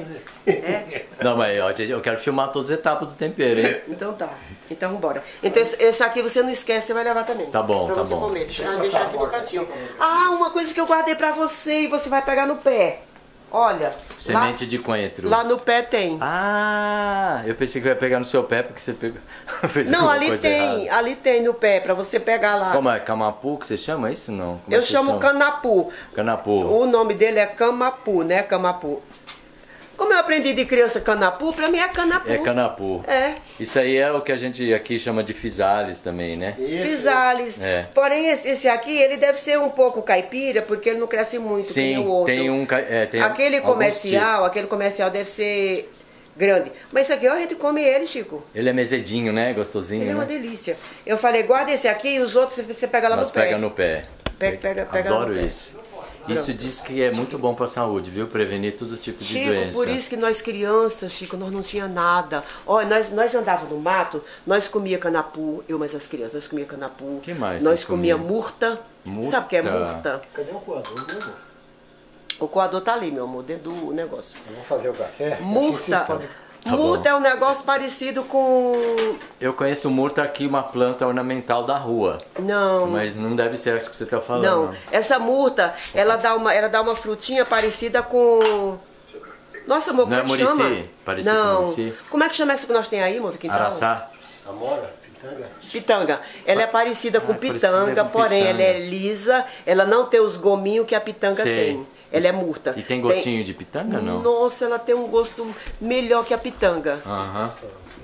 É? Não, mas ó, eu quero filmar todas as etapas do tempero, hein? Então tá. Então bora. Então esse- esse aqui você não esquece, você vai levar também. Tá bom, pra tá você bom. comer. Deixa eu deixar aqui no cantinho. Ah, uma coisa que eu guardei pra você e você vai pegar no pé. Olha. Semente lá, de coentro. Lá no pé tem. Ah, eu pensei que eu ia pegar no seu pé porque você pegou. não, ali tem, errada. ali tem no pé pra você pegar lá. Como é? Camapu que você chama isso não? Como é eu chamo chama? canapu. Canapu. O nome dele é camapu, né? Camapu. Como eu aprendi de criança canapu, pra mim é canapu. É canapu. É. Isso aí é o que a gente aqui chama de fisales também, né? Isso, Fisales. É. Porém, esse, aqui, ele deve ser um pouco caipira, porque ele não cresce muito, nem o Sim, outro. tem um. É, tem aquele comercial, aquele comercial deve ser grande. Mas isso aqui, ó, a gente come ele, Chico. Ele é mezedinho, né? Gostosinho, Ele é uma né? delícia. Eu falei, guarda esse aqui e os outros você pega lá Nós no pé. pega no pé. Pega- pega- pega Adoro no pé. Isso. Diz que é muito bom pra saúde, viu? Prevenir todo tipo de Chico, doença. por isso que nós crianças, Chico, nós não tinha nada. Olha, nós, nós andávamos no mato, nós comia canapu, eu mais as crianças, nós comia canapu. Que mais Nós comia murta. Murta. Sabe o que é murta? Cadê o coador, meu amor? O coador tá ali, meu amor, dentro do negócio. Vamos fazer o café? Murta. Tá murta bom. é um negócio parecido com. Eu conheço murta aqui, uma planta ornamental da rua. Não. Mas não deve ser essa que você tá falando. Não, não. essa murta, ela dá uma, ela dá uma frutinha parecida com. Nossa, amor, Não como é é que chama? Parecido com Não. murici? Como é que chama essa que nós tem aí, amor, do quintal? Araçá? Amora, pitanga. Pitanga. Ela é parecida com Ah, parecida pitanga, com porém pitanga. ela é lisa, ela não tem os gominhos que a pitanga Sei. tem. Ela é murta. E tem gostinho de pitanga, não? Nossa, ela tem um gosto melhor que a pitanga. Aham.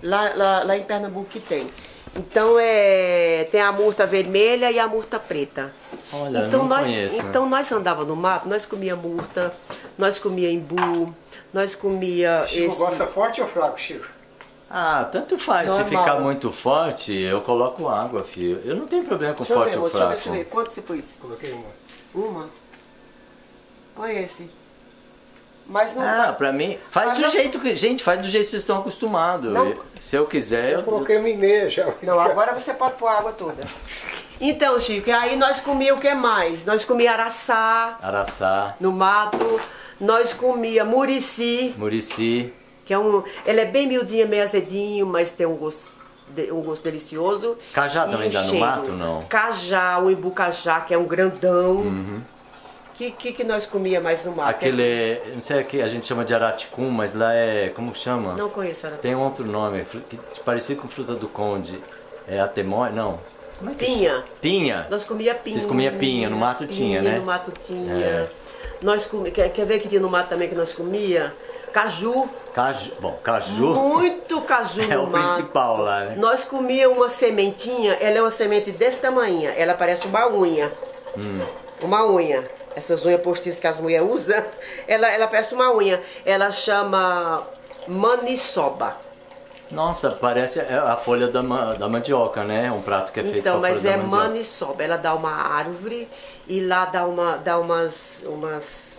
Lá, lá, lá em Pernambuco que tem. Então é, tem a murta vermelha e a murta preta. Olha, então não nós, conheço. então nós andava no mato, nós comia murta, nós comia imbu, nós comia Chico esse gosta forte ou fraco, Chico? Ah, tanto faz. Normal. Se ficar muito forte, eu coloco água, filho. Eu não tenho problema com Deixa eu ver, forte ou fraco. deixa eu ver. Quanto você pôs? Coloquei uma. Uma. Esse. Mas não. Ah, pra mim, faz Mas do não- jeito que. Gente, faz do jeito que vocês estão acostumados. Não. Se eu quiser, Eu eu. coloquei uma meia já. Não, agora você pode pôr a água toda. Então, Chico, aí nós comia o que mais? Nós comia araçá Araçá, no mato, nós comia murici, murici. que é um. Ele é bem miudinho, meio azedinho, mas tem um gosto, um gosto delicioso. Cajá também dá no mato, não? Cajá, o imbu cajá, que é um grandão. Que, que, que nós comia mais no mato? Aquele, é- não sei aqui, a gente chama de araticum, mas lá é, como que chama? Não conheço ela. Tem um outro nome, que- parecido com fruta do conde. É atemói? Não. Como é que Pinha. chama? Pinha. Nós comia pinha. Vocês comiam pinha, no mato tinha, né? no mato tinha. É. Nós comi... quer, quer ver que tinha no mato também que nós comia? Caju. Caju. Bom, caju Muito caju é no o mato. principal lá, né? Nós comia uma sementinha, ela é uma semente desse tamanho, ela parece uma unha. Hum. Uma unha. Essas unhas postiças que as mulheres usam, ela, ela parece uma unha. Ela chama maniçoba. Nossa, parece é a folha da, da mandioca, né? Um prato que é feito Então, com a mas folha é da mandioca. maniçoba. Ela dá uma árvore e lá dá, uma, dá umas, umas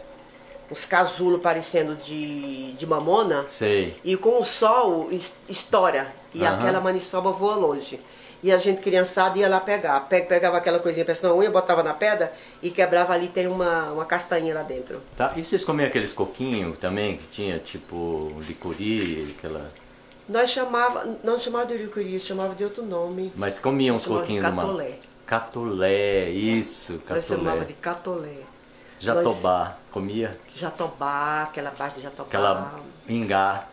uns casulos parecendo de, de mamona. Sei. E com o sol es- estoura. E Aham. aquela maniçoba voa longe. E a gente, criançada, ia lá pegar. Pe- Pegava aquela coisinha, parecendo uma unha, botava na pedra e quebrava ali, tem uma, uma castanha lá dentro. Tá? E vocês comiam aqueles coquinhos também, que tinha tipo licuri, aquela... Nós chamava, não chamava de uricuri, chamava de outro nome. Mas comiam uns de coquinhos mar. catolé. Catolé, isso, Nós chamava catolé. de catolé. Jatobá, comia Jatobá, aquela parte de jatobá. aquela ingá.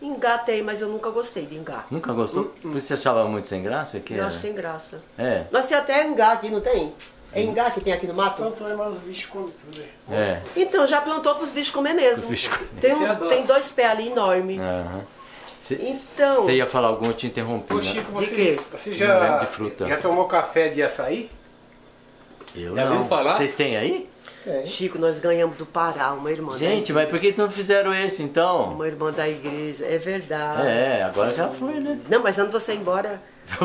Ingá tem, mas eu nunca gostei de ingá. Nunca gostou? Por isso você achava muito sem graça? Que Eu era? acho sem graça. É, Nós temos até ingá aqui, não tem? É ingá que tem aqui no mato? Plantou aí, mas os bichos comem tudo. aí. é. Então, já plantou para os bichos comer mesmo. Os bichos comer. Tem, um- adoça. tem dois pés ali enormes. Aham. Cê- Então, Você ia falar algum, eu te interrompi. Ô né? Chico, De você, quê? você já, de já tomou café de açaí? Eu Já não. Vocês têm aí? Tem. Chico, nós ganhamos do Pará, uma irmã. da Gente, mas por que não fizeram esse então? Uma irmã da igreja, é verdade. É, agora já foi, né? Não, mas antes de você ir embora,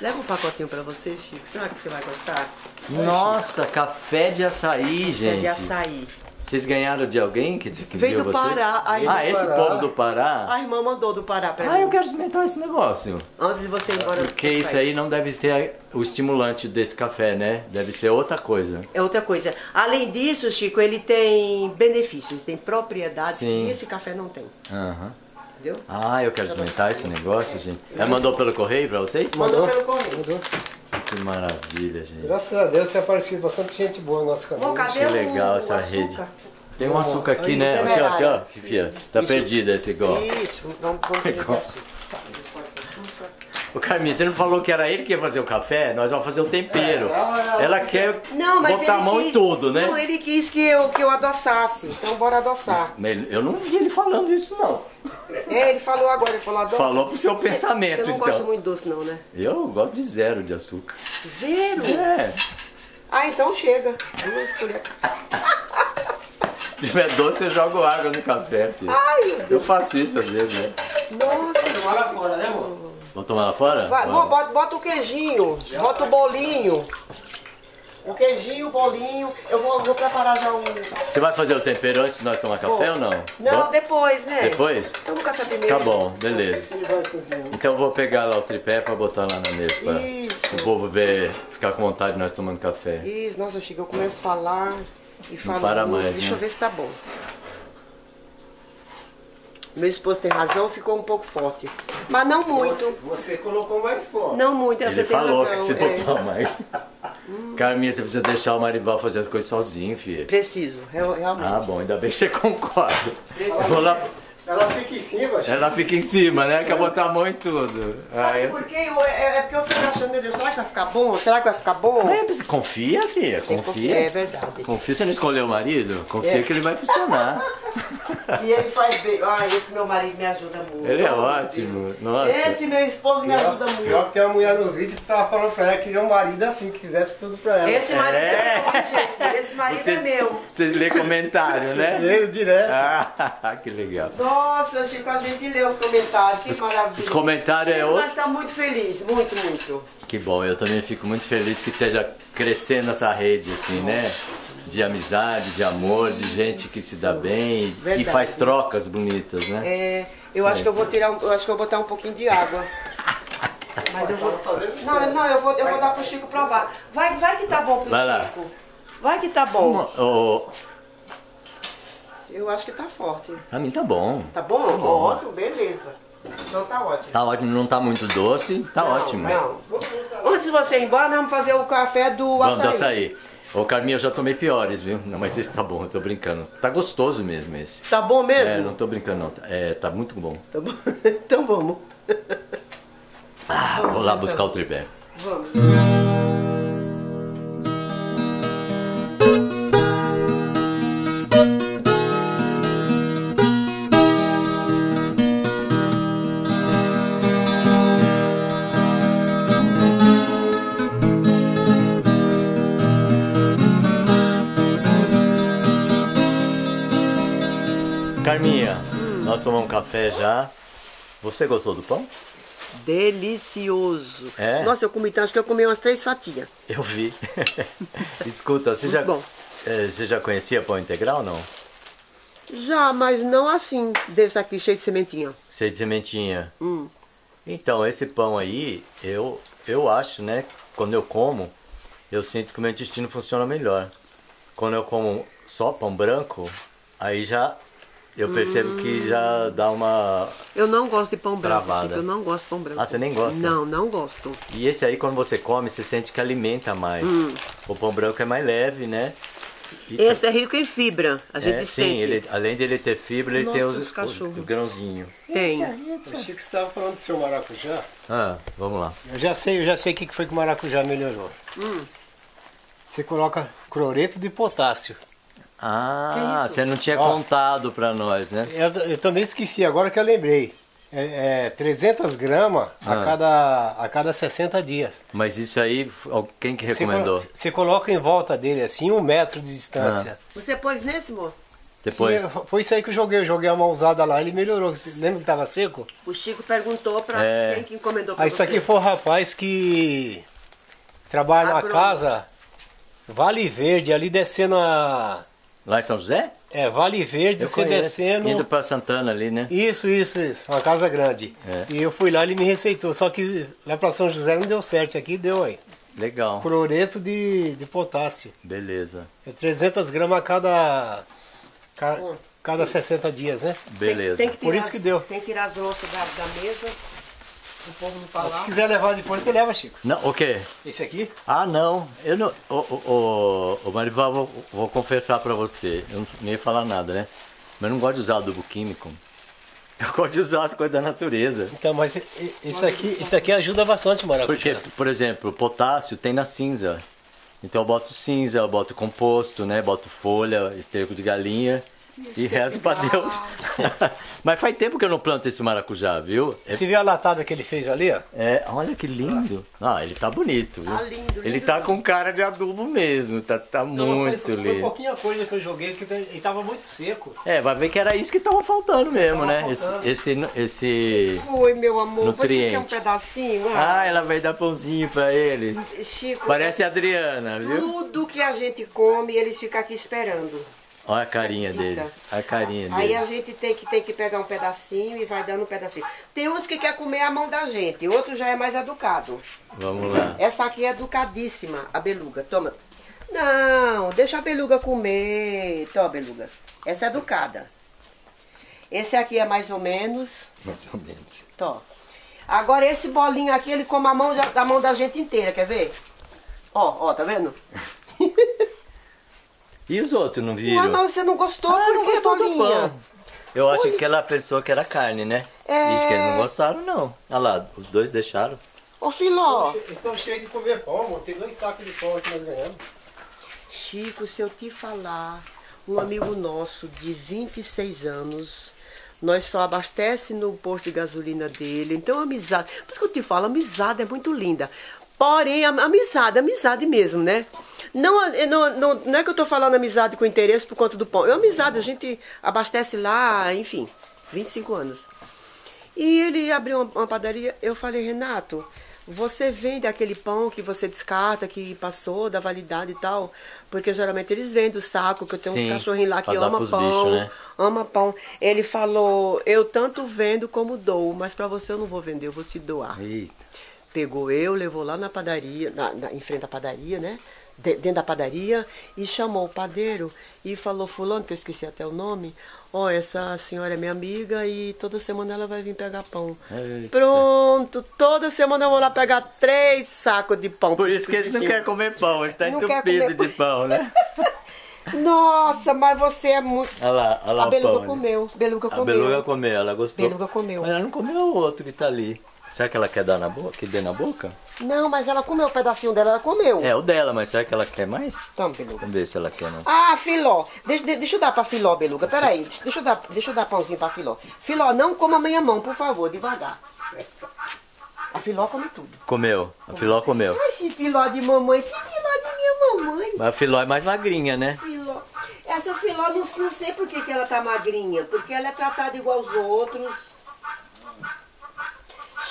leva um pacotinho pra você, Chico. Será que você vai gostar? Nossa, café de açaí, Isso é gente. de açaí. Vocês ganharam de alguém que, que Veio do? Pará, a irmã- Ah, esse Pará. povo do Pará? A irmã mandou do Pará pra Ah, mim. eu quero experimentar esse negócio. Antes de você ir embora. Porque isso aí não deve ser o estimulante desse café, né? Deve ser outra coisa. É outra coisa. Além disso, Chico, ele tem benefícios, tem propriedades Sim. que esse café não tem. Aham. Entendeu? Ah, eu quero experimentar esse negócio, gente. Ela mandou pelo correio pra vocês? Mandou pelo correio. Mandou. Que maravilha, gente. Graças a Deus tem aparecido bastante gente boa no nosso Bom, cadê Que legal o essa açúcar? rede. Tem um açúcar aqui, Isso né? é Aqui, ó, aqui, ó. Fia, tá perdido esse igual. Isso, vamos, vamos Ô Carminha, você não falou que era ele que ia fazer o café? Nós vamos fazer o tempero. Ela quer Não, mas botar a mão quis, em tudo, né? Não, ele quis que eu, que eu adoçasse. Então bora adoçar. Mas Eu não vi ele falando isso, não. É, ele falou agora, ele falou adoça. Falou pro seu Cê- pensamento, Você não então. gosta muito doce não, né? Eu gosto de zero de açúcar. Zero? É. Ah, então chega. Vamos escolher. Se tiver doce, eu jogo água no café, filho. Ai. Eu faço isso às vezes, né? Nossa. Bora fora, né, amor? Vamos tomar lá fora? Vai, bota, bota o queijinho, bota o bolinho. O queijinho, o bolinho. Eu vou, vou preparar já um. Você vai fazer o tempero antes de nós tomar café Vou. ou não? Não, Vamos? depois, né? Depois? Toma o café primeiro. Tá bom, beleza. Então eu vou pegar lá o tripé pra botar lá na mesa. Pra Isso. o povo ver, ficar com vontade de nós tomando café. Isso, nossa, Chico, eu começo a falar e falo. para muito. mais, Deixa né? eu ver se tá bom. Meu esposo tem razão, ficou um pouco forte. Mas não muito. Você, você colocou mais fora. Não muito, Ele você tem falou razão. que você é. botou mais. Carminha, você precisa deixar o Marival fazer as coisas sozinho, filho. Preciso, real- realmente. Ah, bom, ainda bem que você concorda. Vou lá, Ela fica em cima, Chico. ela fica em cima, né? Quer botar a mão em tudo. Sabe por quê? Eu- É, é porque eu fico achando, meu Deus, será que vai ficar bom? Será que vai ficar bom? Mas você confia, filha, confia. É verdade. Confia, você não escolheu o marido? Confia É. que ele vai funcionar. E ele faz bem. Ah, esse meu marido me ajuda muito. Ele é ótimo. Nossa. Esse meu esposo me Pior, ajuda pior muito. que tem uma mulher no vídeo que tava falando pra ela que queria um marido assim, que fizesse tudo pra ela. Esse marido é, É. meu, gente. Esse marido Vocês, é meu. vocês lêem comentário, né? Veio direto. Ah, que legal. Nossa, Chico, a gente lê os comentários. Que maravilha. os comentários é Chico, outro- Nós estamos muito felizes, muito, muito. Que bom, eu também fico muito feliz que esteja crescendo essa rede, assim, né? De amizade, de amor, de gente que se dá bem e Verdade. faz trocas bonitas, né? É, eu Sim. acho que eu vou tirar, um- eu acho que eu vou botar um pouquinho de água. Mas eu vou. Não, não, eu vou, eu vou dar pro Chico provar. Vai, vai que tá bom pro Vai lá. Chico. Vai que tá bom. Ô, Eu acho que tá forte. pra mim tá bom. Tá bom? bom. Ótimo, beleza. Então tá ótimo. Tá ótimo, não tá muito doce, tá Não, ótimo. Não. Antes de você ir embora, nós vamos fazer o café do Vamos açaí. do açaí. Ô Carminha, eu já tomei piores, viu? Não, mas esse tá bom, eu tô brincando. Tá gostoso mesmo esse. Tá bom É, mesmo? não tô brincando não. É, tá muito bom. Tá bom. então vamos. Ah, vou lá buscar o tripé. Vamos. Tomamos café já. Você gostou do pão? Delicioso. É? Nossa, eu comi, então, acho que eu comi umas três fatias. Eu vi. Escuta, você já, bom. é, você já conhecia pão integral ou não? Já, mas não assim, desse aqui, cheio de sementinha. Cheio de sementinha. Hum. Então, esse pão aí, eu, eu acho, né? Quando eu como, eu sinto que o meu intestino funciona melhor. Quando eu como só pão branco, aí já eu percebo que já dá uma. Eu não gosto de pão branco, Travada. Chico, eu não gosto de pão branco. Ah, você nem gosta? Não, não gosto. E esse aí, quando você come, você sente que alimenta mais. Hum. O pão branco é mais leve, né? E- Esse é rico em fibra, a gente é, sente. sim, ele, além de ele ter fibra, ele tem Nossa, os, os os, cachorros. o grãozinho. Tem. O Chico estava falando do seu maracujá. Ah, vamos lá. Eu já sei, eu já sei o que que foi que o maracujá melhorou. Hum. Você coloca cloreto de potássio. Ah, isso? você não tinha Ó. contado pra nós, né? Eu, eu também esqueci, agora que eu lembrei. É, é 300 gramas Ah. a, cada, a cada 60 dias. Mas isso aí, quem que Você recomendou? colo- Você coloca em volta dele assim, um metro de distância. Você pôs nesse, amor? Depois. Sim, foi isso aí que eu joguei. Eu joguei a mãozada lá, ele melhorou. Você lembra que estava seco? O Chico perguntou pra É. quem que encomendou pra Ah, isso você. aqui foi um rapaz que trabalha na Agrônomo. casa Vale Verde, ali descendo a, Lá em São José? É, Vale Verde, Eu você conheço. descendo. Indo pra Santana ali, né? Isso, isso, isso. Uma casa grande. É. E eu fui lá, ele me receitou. Só que lá pra São José não deu certo. Aqui deu aí. Legal. Cloreto de, de potássio. Beleza. É 300 gramas a cada, ca- cada 60 dias, né? Beleza. Tem, tem que Por isso que deu. Tem que tirar as louças da, da mesa. O povo não Se falar. quiser levar depois, você leva, Chico. Não, o quê? Esse aqui? Ah, não. Eu não. Ô, ô, ô, ô Marival, vou, vou confessar pra você. Eu não, nem ia falar nada, né? Mas eu não gosto de usar adubo químico. Eu gosto de usar as coisas da natureza. Então, mas isso aqui, isso aqui ajuda bastante, Maracujá. Porque, por exemplo, potássio tem na cinza. Então eu boto cinza, eu boto composto, né? Boto folha, esterco de galinha e rezo pra Deus. Mas faz tempo que eu não planto esse maracujá, viu? É, Você viu a latada que ele fez ali, ó? é- olha que lindo. Ah, ele tá bonito, viu? Tá lindo, ele lindo tá mesmo. com cara de adubo mesmo, tá, tá muito foi, foi lindo. pouquinha coisa que eu joguei, que ele tava muito seco. É, vai ver que era isso que tava faltando mesmo, Tava né? Esse, faltando. esse, esse... Foi, meu amor. Você Nutriente. quer um pedacinho? Ah, ela vai dar pãozinho pra ele. Chico, Parece a Adriana, viu? tudo que a gente come, eles ficam aqui esperando. Olha a carinha deles. A carinha Aí a deles. gente tem que, tem que pegar um pedacinho e vai dando um pedacinho. Tem uns que quer comer a mão da gente, outro já é mais educado. Vamos lá. Essa aqui é educadíssima, a beluga. Toma. Não, deixa a beluga comer. Toma, beluga. Essa é educada. Esse aqui é mais ou menos. Mais ou menos. Tó. Agora esse bolinho aqui, ele come a mão da, da mão da gente inteira, quer ver? Ó, ó, tá vendo? E os outros não viram? mas você não gostou? Ah, não gostou bolinha? pão. Eu acho que ela pensou que era carne, né? É. Diz que eles não gostaram, não. Olha lá, os dois deixaram. Ô, Filó. Eles estão cheios de comer pão, amor. Tem dois sacos de pão aqui nós ganhamos. Chico, se eu te falar, um amigo nosso de 26 anos, nós só abastece no posto de gasolina dele. Então, amizade. Por isso que eu te falo, amizade é muito linda. Porém, amizade, amizade mesmo, né? Não, é- não, não, não é que eu tô falando amizade com interesse por conta do pão. É amizade, a gente abastece lá, enfim, 25 anos. E ele abriu uma, uma padaria. Eu falei, Renato, você vende aquele pão que você descarta, que passou da validade e tal? Porque geralmente eles vendem o saco, que eu tenho Sim, uns cachorrinhos lá que ama pão. bichos, né? Ama pão. Ele falou, eu tanto vendo como dou, mas pra você eu não vou vender, eu vou te doar. Eita. Pegou eu, levou lá na padaria, na, na- em frente à padaria, né? De- dentro da padaria, e chamou o padeiro e falou, fulano, que eu esqueci até o nome, ó, essa senhora é minha amiga e toda semana ela vai vir pegar pão. Eita. Pronto, toda semana eu vou lá pegar três sacos de pão. Por isso que eles não querem comer pão, quer entupidos comer de pão, né? Nossa, mas você é muito... Olha lá, olha lá A beluga pão. comeu, beluga A comeu. beluga comeu, ela gostou. Beluga comeu. Mas ela não comeu o outro que tá ali. Será que ela quer dar na boca? Que dê na boca? Não, mas ela comeu o pedacinho dela, ela comeu. É o dela, mas será que ela quer mais? Toma, beluga. Vamos ver se ela quer, não. Ah, Filó. Deixa, de- deixa eu dar pra Filó, Beluga. Peraí, deixa, deixa eu dar, deixa eu dar pãozinho pra Filó. Filó, não coma minha mão, por favor, devagar. A Filó come tudo. Comeu, a Filó comeu. Ai, esse Filó de mamãe, que Filó de minha mamãe? Mas a Filó é mais magrinha, né? Filó. Essa Filó, não, não sei por que, que ela tá magrinha, porque ela é tratada igual aos outros.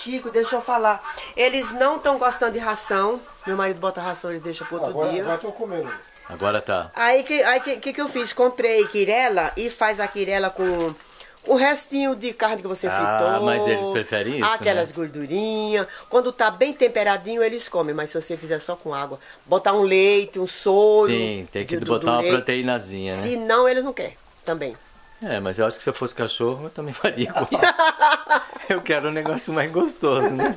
Chico, deixa eu falar. Eles não estão gostando de ração. Meu marido bota ração, eles deixam pro outro Agora dia. agora estão comendo. Agora tá. Aí que aí que, que, que eu fiz? Comprei quirela e faz a quirela com o restinho de carne que você Ah, fritou. mas eles preferem isso, Aquelas né? gordurinhas. Quando tá bem temperadinho, eles comem. Mas se você fizer só com água, botar um leite, um soro. Sim, tem que do- do botar uma leite. proteínazinha, né? Se não, eles não querem também. É, mas eu acho que se eu fosse cachorro, eu também faria igual. eu quero um negócio mais gostoso, né?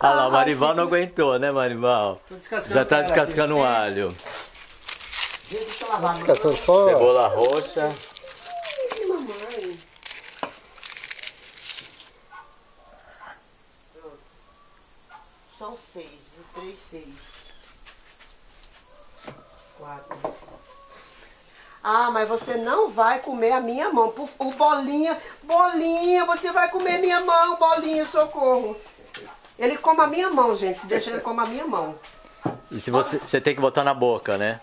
Olha lá, o Marival não aguentou, né, Marival? Tô descascando Já tá descascando um alho. Deixa eu lavar. Descansando só. Cebola roxa. São seis, o três, seis. Quatro. Ah, mas você não vai comer a minha mão. Por- O bolinha, bolinha, você vai comer minha mão, bolinha, socorro. Ele come a minha mão, gente. Se deixa ele come a minha mão. E se você, você tem que botar na boca, né?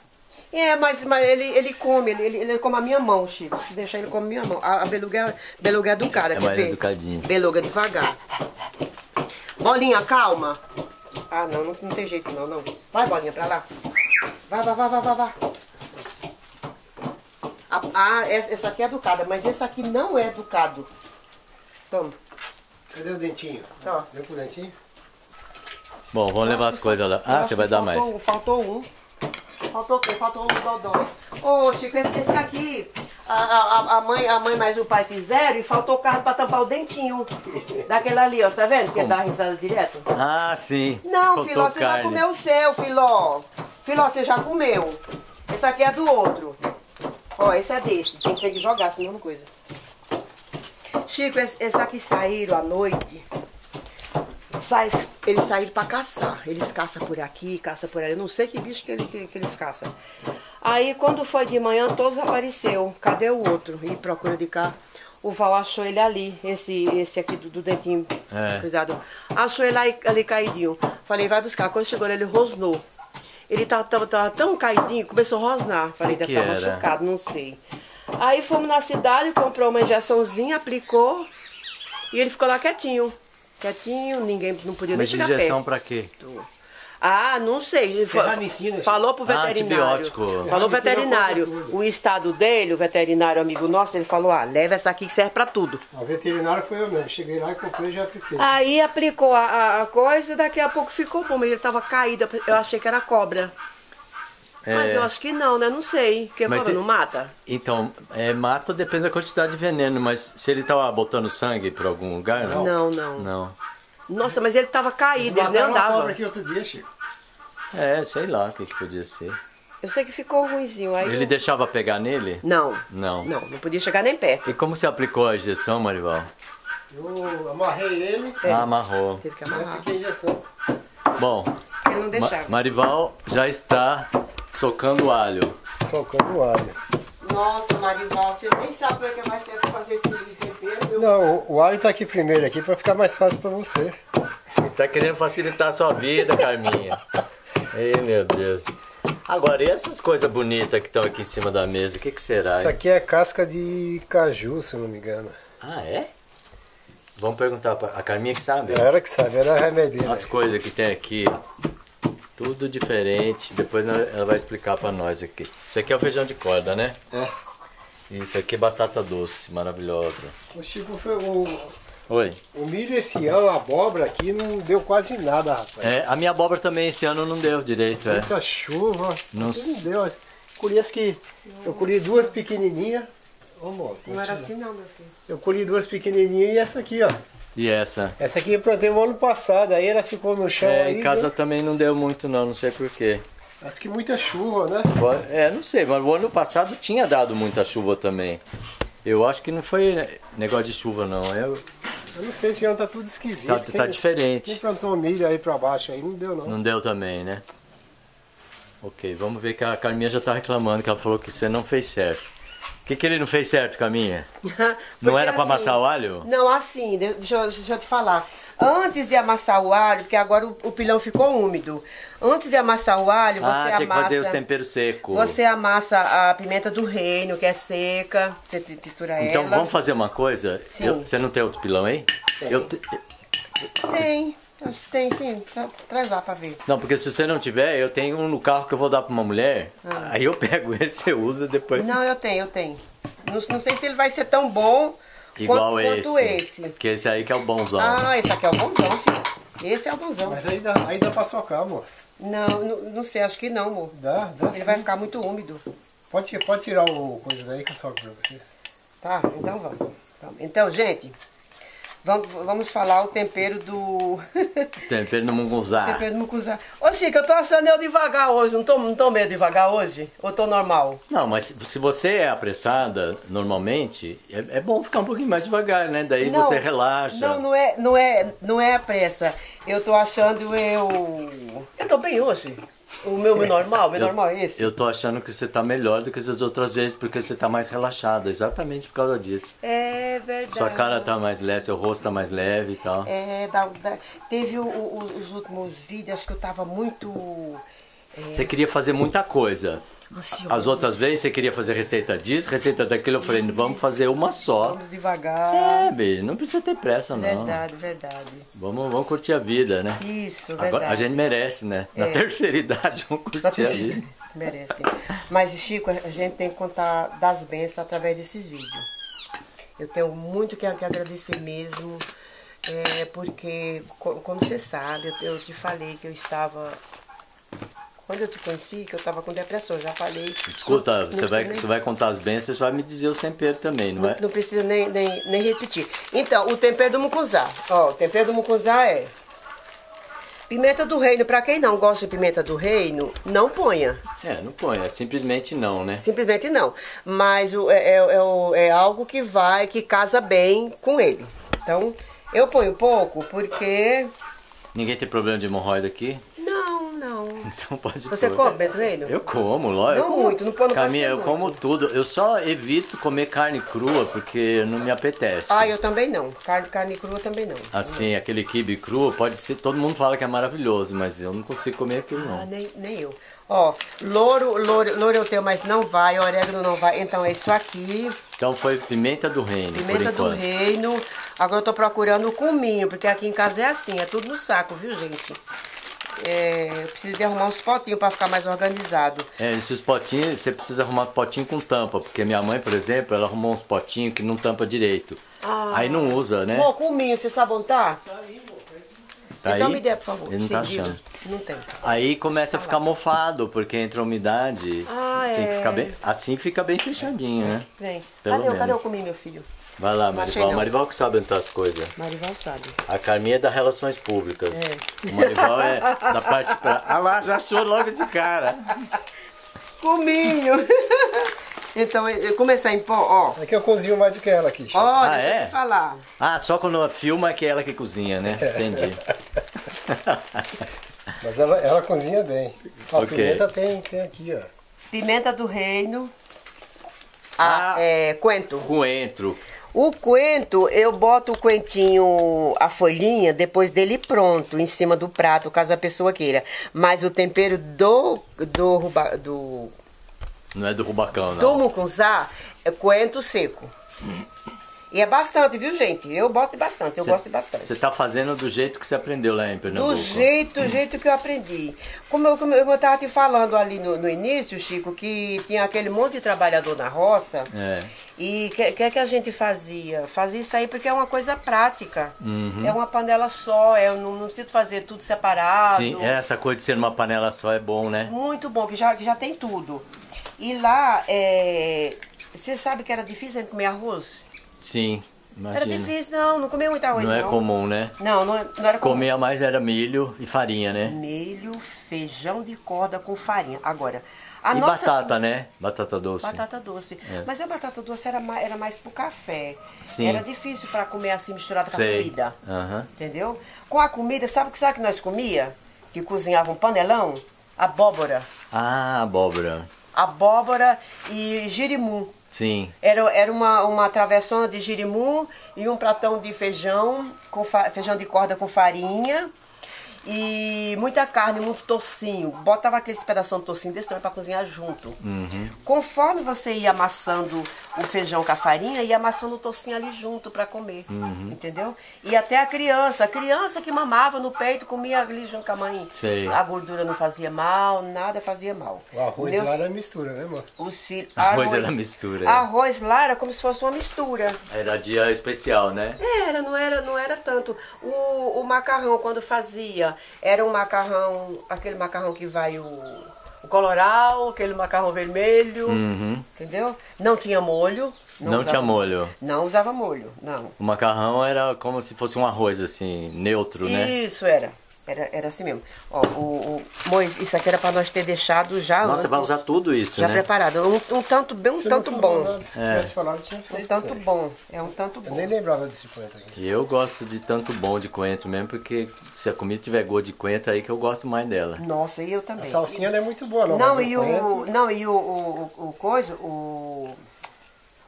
É, mas, mas ele, ele come, ele, ele, ele come a minha mão, Chico. Se deixar ele come a minha mão. A, a beluga, é- beluga é educada, É quer ver? educadinho. Beluga devagar. Bolinha, calma. Ah, não, não, não tem jeito não, não. Vai, bolinha, pra lá. Vai, vai, vai, vai, vai, vai. A- Ah, essa aqui é educada, mas esse aqui não é educado. Toma. Cadê o dentinho? Ó. Deu pro dentinho? Bom, vamos levar as coisas lá. Ah, você vai dar faltou mais. Um, faltou um. Faltou o quê? Faltou um dodói. Ô, Chico, esse, esse aqui, a, a, a, mãe, a mãe mais o pai fizeram e faltou o carro pra tampar o dentinho. Daquele ali, ó, tá vendo? Que dá risada direto. Ah, sim. Não, Faltou Filó, você já comeu o seu, Filó. Filó, você já comeu. Esse aqui é do outro. Ó, esse é desse. Tem que ter que jogar, senão não coisa. Chico, esse, esse aqui saíram à noite. Sai, eles saíram pra caçar. Eles caçam por aqui, caçam por ali. Eu não sei que bicho que, ele- que- que eles caçam. Aí, quando foi de manhã, todos apareceu. Cadê o outro? E procura de cá. O Val achou ele ali, esse, esse aqui do, do dentinho. É. Cuidado. Achou ele aí, ali caidinho. Falei, vai buscar. Quando chegou ele, ele rosnou. Ele tava, tava, tava tão caidinho, começou a rosnar. Falei, Que deve estar machucado, não sei. Aí fomos na cidade, comprou uma injeçãozinha, aplicou. E ele ficou lá quietinho. Quietinho, ninguém não podia nem Mas chegar injeção perto. pra quê? Ah, não sei. Falou pro Ah, veterinário. antibiótico. Falou o Ferramicina veterinário. O estado dele, o veterinário amigo nosso, ele falou: ah, leva essa aqui que serve pra tudo. O veterinário foi eu mesmo. Cheguei lá e comprei e já apliquei. Aí aplicou a, a- a coisa, daqui a pouco ficou bom, mas ele tava caído. Eu achei que era cobra. Mas É. eu acho que não, né? Não sei. Porque Mas cobra e- não mata? Então, é, mata depende da quantidade de veneno, mas se ele tava botando sangue pra algum lugar, não? Não, não. Não. Nossa, mas ele tava caído, ele nem Mataram uma andava. cobra aqui outro dia, Chico. É, sei lá o que, que podia ser. Eu sei que ficou ruimzinho. Aí Ele eu- deixava pegar nele? Não. Não. Não, não podia chegar nem perto. E como você aplicou a injeção, Marival? Eu amarrei ele É. Ah, amarrou. Teve que amarrar. apliquei a injeção. Bom, Ele não Ma deixava. Marival já está socando alho. Socando o alho. Nossa, Marival, você nem sabe como é que vai ser pra fazer esse tempero. Não, o- o alho tá aqui primeiro aqui pra ficar mais fácil pra você. Tá querendo facilitar a sua vida, Carminha. Ei, meu Deus. Agora, e essas coisas bonitas que estão aqui em cima da mesa, o que, que será? Isso hein? aqui é casca de caju, se não me engano. Ah, é? Vamos perguntar pra a Carminha que sabe. Ela que sabe, ela é remedeira. As coisas que tem aqui, tudo diferente. Depois ela ela vai explicar pra nós aqui. Isso aqui é o feijão de corda, né? É. Isso aqui é batata doce, maravilhosa. O Chico foi o, Oi. o milho esse ano, a abóbora aqui não deu quase nada, rapaz. É, a minha abóbora também esse ano não deu direito, é. Muita chuva, Não não, deu. Colhi as que. Eu colhi duas pequenininhas. Ô, amor, Não era assim não, meu filho. Eu colhi duas pequenininhas e essa aqui, ó. E essa? Essa aqui eu plantei no ano passado, aí ela ficou no chão É, aí. em casa né? também não deu muito não, não sei porquê. Acho que muita chuva, né? É, não sei, mas o ano passado tinha dado muita chuva também. Eu acho que não foi negócio de chuva não, eu, Eu não sei, esse ano tá tudo esquisito. tá, Quem- tá Quem diferente. plantou milho aí pra baixo aí, não deu não. Não deu também, né? Ok, vamos ver que a Carminha já tá reclamando, que ela falou que você não fez certo. O que, que ele não fez certo, Carminha? Não era pra assim- amassar o alho? Não, assim, de- deixa eu, deixa eu te falar. Antes de amassar o alho, porque agora o, o pilão ficou úmido. Antes de amassar o alho, você Ah, tinha que amassa. fazer os temperos secos. Você amassa a pimenta do reino, que é seca. Você tri- tritura ela. Então vamos fazer uma coisa? Sim. Eu- você não tem outro pilão aí? Eu te- Tem, acho que tem sim. Tra- Traz lá pra ver. Não, porque se você não tiver, eu tenho um no carro que eu vou dar pra uma mulher. Ah. Aí eu pego ele, você usa depois. Não, eu tenho, eu tenho. Não, não sei se ele vai ser tão bom Igual quanto, esse. quanto esse. Que esse aí que é o bonzão. Ah, esse aqui é o bonzão, filho. Esse é o bonzão. Mas aí dá, aí dá pra socar, amor. Não, não, não sei, acho que não, amor. Dá, dá. Ele sim. vai ficar muito úmido. Pode, pode tirar o coisa daí que eu soco pra você. Tá, então vamos. Então, gente, vamos, vamos falar o tempero do. Tempero no mungunzá. tempero do mucuzá. Ô, Chico, eu tô achando eu devagar hoje. Não tô, não tô meio devagar hoje? Ou tô normal? Não, mas se- se você é apressada, normalmente, é, é bom ficar um pouquinho mais devagar, né? Daí Não, você relaxa. Não, não é, não é, não é a pressa. Eu tô achando eu. Eu tô bem hoje. O meu, meu normal, meu Eu- normal é esse. Eu tô achando que você tá melhor do que as outras vezes, porque você tá mais relaxada, exatamente por causa disso. É verdade. Sua cara tá mais leve, seu rosto tá mais leve e tal. É, da- da- teve o- o- os últimos vídeos, acho que eu tava muito. é, Você queria fazer muita coisa. As outras vezes você queria fazer receita disso, receita daquilo. Eu falei, vamos fazer uma só. Vamos devagar. É, beijo, não precisa ter pressa, não. Verdade, verdade. Vamos, vamos curtir a vida, né? Isso, Agora, verdade. a gente merece, né? Na É. terceira idade, vamos curtir a vida. merece. Mas, Chico, a gente tem que contar das bênçãos através desses vídeos. Eu tenho muito que, agradecer mesmo, é, porque, co- como você sabe, eu te falei que eu estava. Quando eu te conheci, que eu estava com depressão, já falei. Escuta, você, vai, nem- você vai contar as bênçãos, você vai me dizer os temperos também, não Não, é? não precisa nem, nem, nem repetir. Então, o tempero do mucunzá. Ó, o tempero do mucunzá é pimenta do reino. Pra quem não gosta de pimenta do reino, não ponha. É, não põe, é simplesmente não, né? Simplesmente não. Mas o- é, é, é é algo que vai, que casa bem com ele. Então, eu ponho pouco porque. Ninguém tem problema de hemorroida aqui? Não. Então pode Você pôr. come do reino? Eu como, lógico. Não Eu como- muito, não pode- Caminha, eu muito. como tudo. Eu só evito comer carne crua porque não me apetece. Ah, eu também não. Carne, carne crua também não. Assim, aquele quibe cru pode ser. Todo mundo fala que é maravilhoso, mas eu não consigo comer aquilo Ah, não. nem, nem eu. Ó, louro, louro, louro eu tenho, mas não vai, orégano não vai. Então é isso aqui, Então foi pimenta do reino, pimenta por do reino. Agora eu tô procurando o cominho, porque aqui em casa é assim, é tudo no saco, viu, gente? É, eu preciso de arrumar uns potinhos pra ficar mais organizado. É, esses potinhos, você precisa arrumar potinho com tampa, porque minha mãe, por exemplo, ela arrumou uns potinhos que não tampa direito. Ah. Aí não usa, né? Bom, cominho, você sabe onde tá? Tá então aí? me dê, por favor. Ele não tá achando. Não tem. Aí começa a ficar mofado, porque entra umidade. Ah, Tem que é. ficar bem. Assim fica bem fechadinho, né? Vem. Pelo Cadê, o- menos. cadê o cominho, meu filho? Vai lá, Marival. não. Marival que sabe onde tá as coisas. Marival sabe. A Carminha é da Relações Públicas. É. O Marival é da parte pra. Ah lá, já achou logo de cara. Cominho! então, eu eu começar em pó, ó. É que eu cozinho mais do que ela aqui. Chico. Ó, Ah, deixa eu é? te falar. Ah, só quando ela filma é que é ela que cozinha, né? Entendi. Mas ela, ela cozinha bem. A Ok. pimenta tem, tem aqui, ó. Pimenta do reino. Ah, Ah. é, coentro. Coentro. O coentro, eu boto o coentinho, a folhinha, depois dele pronto, em cima do prato, caso a pessoa queira. Mas o tempero do, do, do, Não é do rubacão, do não. mucunzá é coentro seco. E é bastante, viu, gente? Eu boto bastante, eu gosto bastante. Você tá fazendo do jeito que você aprendeu lá em Pernambuco. Do jeito, do jeito que eu aprendi. Como eu, como eu tava te falando ali no, no início, Chico, que tinha aquele monte de trabalhador na roça. É. E o que, que, que a gente fazia? Fazia isso aí porque é uma coisa prática. Uhum. É uma panela só, é, eu não, não preciso fazer tudo separado. Sim, é, essa coisa de ser numa panela só é bom, né? Muito bom, que já, que já tem tudo. E lá, é, você sabe que era difícil a gente comer arroz? Sim, Era imagina. difícil, não, não comia muito arroz, Não não. é comum, né? Não, não, não era comum. Comia mais era milho e farinha, né? Milho, feijão de corda com farinha. Agora, a e nossa batata, né? Batata doce. Batata doce. É. Mas a batata doce era mais, era mais pro café. Sim. Era difícil para comer assim misturado com a comida. Aham. Entendeu? Com a comida, sabe o que sabe que nós comia? Que cozinhava um panelão? Abóbora. Ah, abóbora. Abóbora e girimum. Sim. Era, era uma, uma travessona de girimum e um pratão de feijão, com feijão de corda com farinha. E muita carne, muito tocinho. Botava aqueles pedaços de tocinho desse tamanho para cozinhar junto. Uhum. Conforme você ia amassando o feijão com a farinha, ia amassando o tocinho ali junto para comer. Uhum. Entendeu? E até a criança, a criança que mamava no peito, comia ali junto com a mãe. Sei. A gordura não fazia mal, nada fazia mal. O arroz Meus- lá era mistura, né, amor? Os filhos. Arroz era mistura. Arroz lá era como se fosse uma mistura. Era dia especial, né? Era, não era, não era tanto. O, o macarrão, quando fazia, era um macarrão, aquele macarrão que vai o, o coloral, aquele macarrão vermelho, Uhum. entendeu? Não tinha molho. Não, usava- tinha molho. Não usava molho, não. O macarrão era como se fosse um arroz, assim, neutro, né? Isso era. Era, era assim mesmo. Ó, o, o Mois, isso aqui era para nós ter deixado já Nossa, antes, vai usar tudo isso, já né? preparado. Um, um tanto bem, um Você não tanto bom. Se É. tivesse falado, eu tinha Um feito. tanto isso aí. bom. É um tanto Eu bom. nem lembrava desse coentro aqui. E eu gosto de tanto bom de coentro mesmo, porque se a comida tiver gosto de coentro, aí que eu gosto mais dela. Nossa, e eu A também. salsinha não é muito boa, não. Não, mas e o o, coentro- não, e o, o, o, o coisa, o,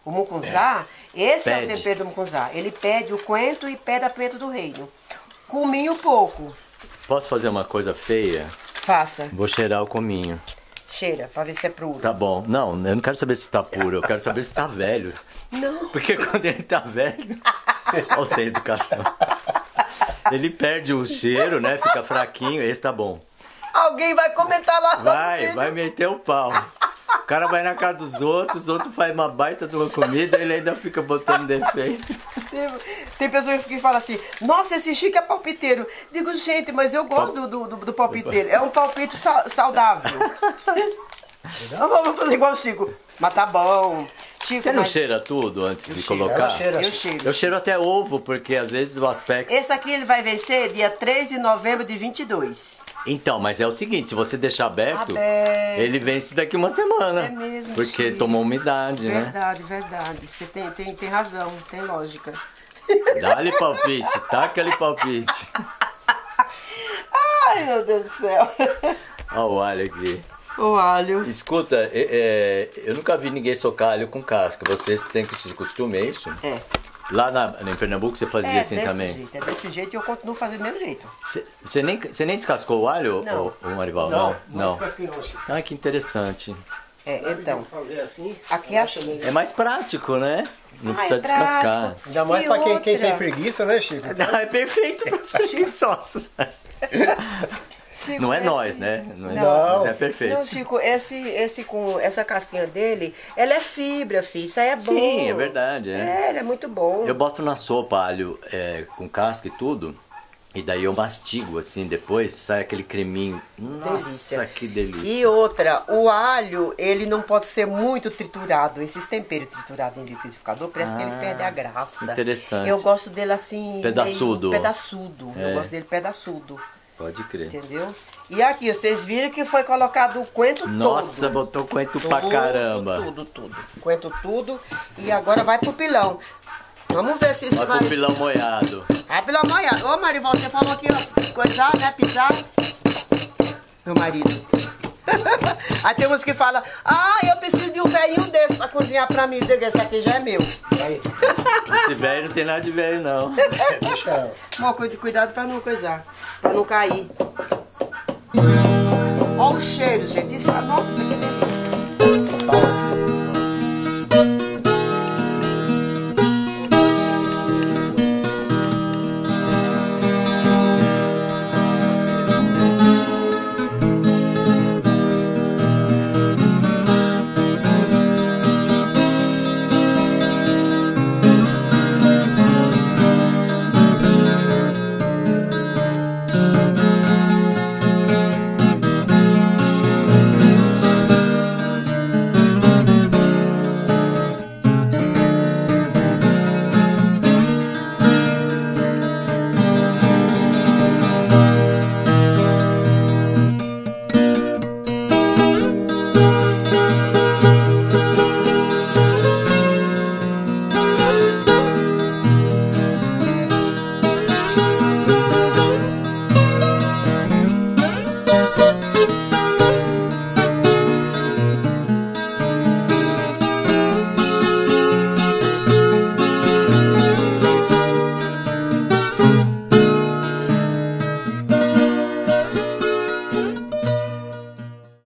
o mucunzá, esse é o Pede. tempero do mucunzá. Ele pede o coentro e pede a pimenta do reino. Cominho pouco. Posso fazer uma coisa feia? Faça. Vou cheirar o cominho. Cheira, pra ver se é puro. Tá bom. Não, eu não quero saber se tá puro, eu quero saber se tá velho. Não. Porque quando ele tá velho, ou sem educação, ele perde o cheiro, né? Fica fraquinho, esse tá bom. Alguém vai comentar lá. Vai, vai meter o pau. O cara vai na casa dos outros, os outros fazem uma baita de uma comida, ele ainda fica botando defeito. Tem, tem pessoas que falam assim, nossa, esse Chico é palpiteiro. Digo, gente, mas eu gosto do, do, do palpiteiro. É um palpite sa- saudável. Não vamos fazer igual o Chico. Mas tá bom. Chico, Você não mas cheira tudo antes de cheiro, colocar? ela cheira. eu cheiro. Eu cheiro até ovo, porque às vezes o aspecto. Esse aqui ele vai vencer dia 3 de novembro de 22. Então, mas é o seguinte, se você deixar aberto, Aberto. ele vence daqui uma semana. É mesmo, Porque Chico. tomou umidade, né? Verdade, verdade. Você tem, tem, tem razão, tem lógica. Dá-lhe palpite, taca ali palpite. Ai, meu Deus do céu. Olha o alho aqui. O alho. Escuta, é- é, eu nunca vi ninguém socar alho com casca. Vocês têm que se costume, é isso? É. Lá na, em Pernambuco você fazia É assim desse também? jeito, é desse jeito e eu continuo fazendo do mesmo jeito. Você nem, você nem descascou o alho, Não. ô, ô Marival? Não, Não. não fica assim não, Chico. Ah, que interessante. É, então. Fazer assim. Aqui é assim. É mais prático, né? Não Ah, precisa é descascar. Ainda mais E pra quem, quem tem preguiça, né, Chico? Não, é perfeito para os preguiçosos. Chico, Não é esse- nós, né? Não é Não. nós, mas é perfeito. Não, Chico, esse, esse com essa casquinha dele, ela é fibra, filho. Isso aí é bom. Sim, é verdade. É. É, ele é muito bom. Eu boto na sopa alho é, com casca e tudo. E daí eu mastigo assim depois, sai aquele creminho. Nossa, Delícia. que delícia. E outra, o alho, ele não pode ser muito triturado. Esses temperos triturados em liquidificador, parece que ele Ah, perde a graça. interessante. Eu gosto dele assim. Pedaçudo. meio pedaçudo. É. Eu gosto dele pedaçudo. Pode crer. Entendeu? E aqui, vocês viram que foi colocado o coentro Nossa, todo. botou coentro pra Tudo, caramba. Tudo, tudo. Coentro tudo. E agora vai pro pilão. Vamos ver se isso Olha vai. o pilão molhado. Ah, pelo amor de Deus. Ô, Marival, você falou aqui, ó, coisar, né, pisar. Meu marido. Aí tem uns que falam, ah, eu preciso de um velhinho desse pra cozinhar pra mim. Diga, Esse aqui já é meu. Esse velho não tem nada de velho, não. Amor, cuidado pra não coisar, não cair. Ó o cheiro, gente. Isso, que delícia.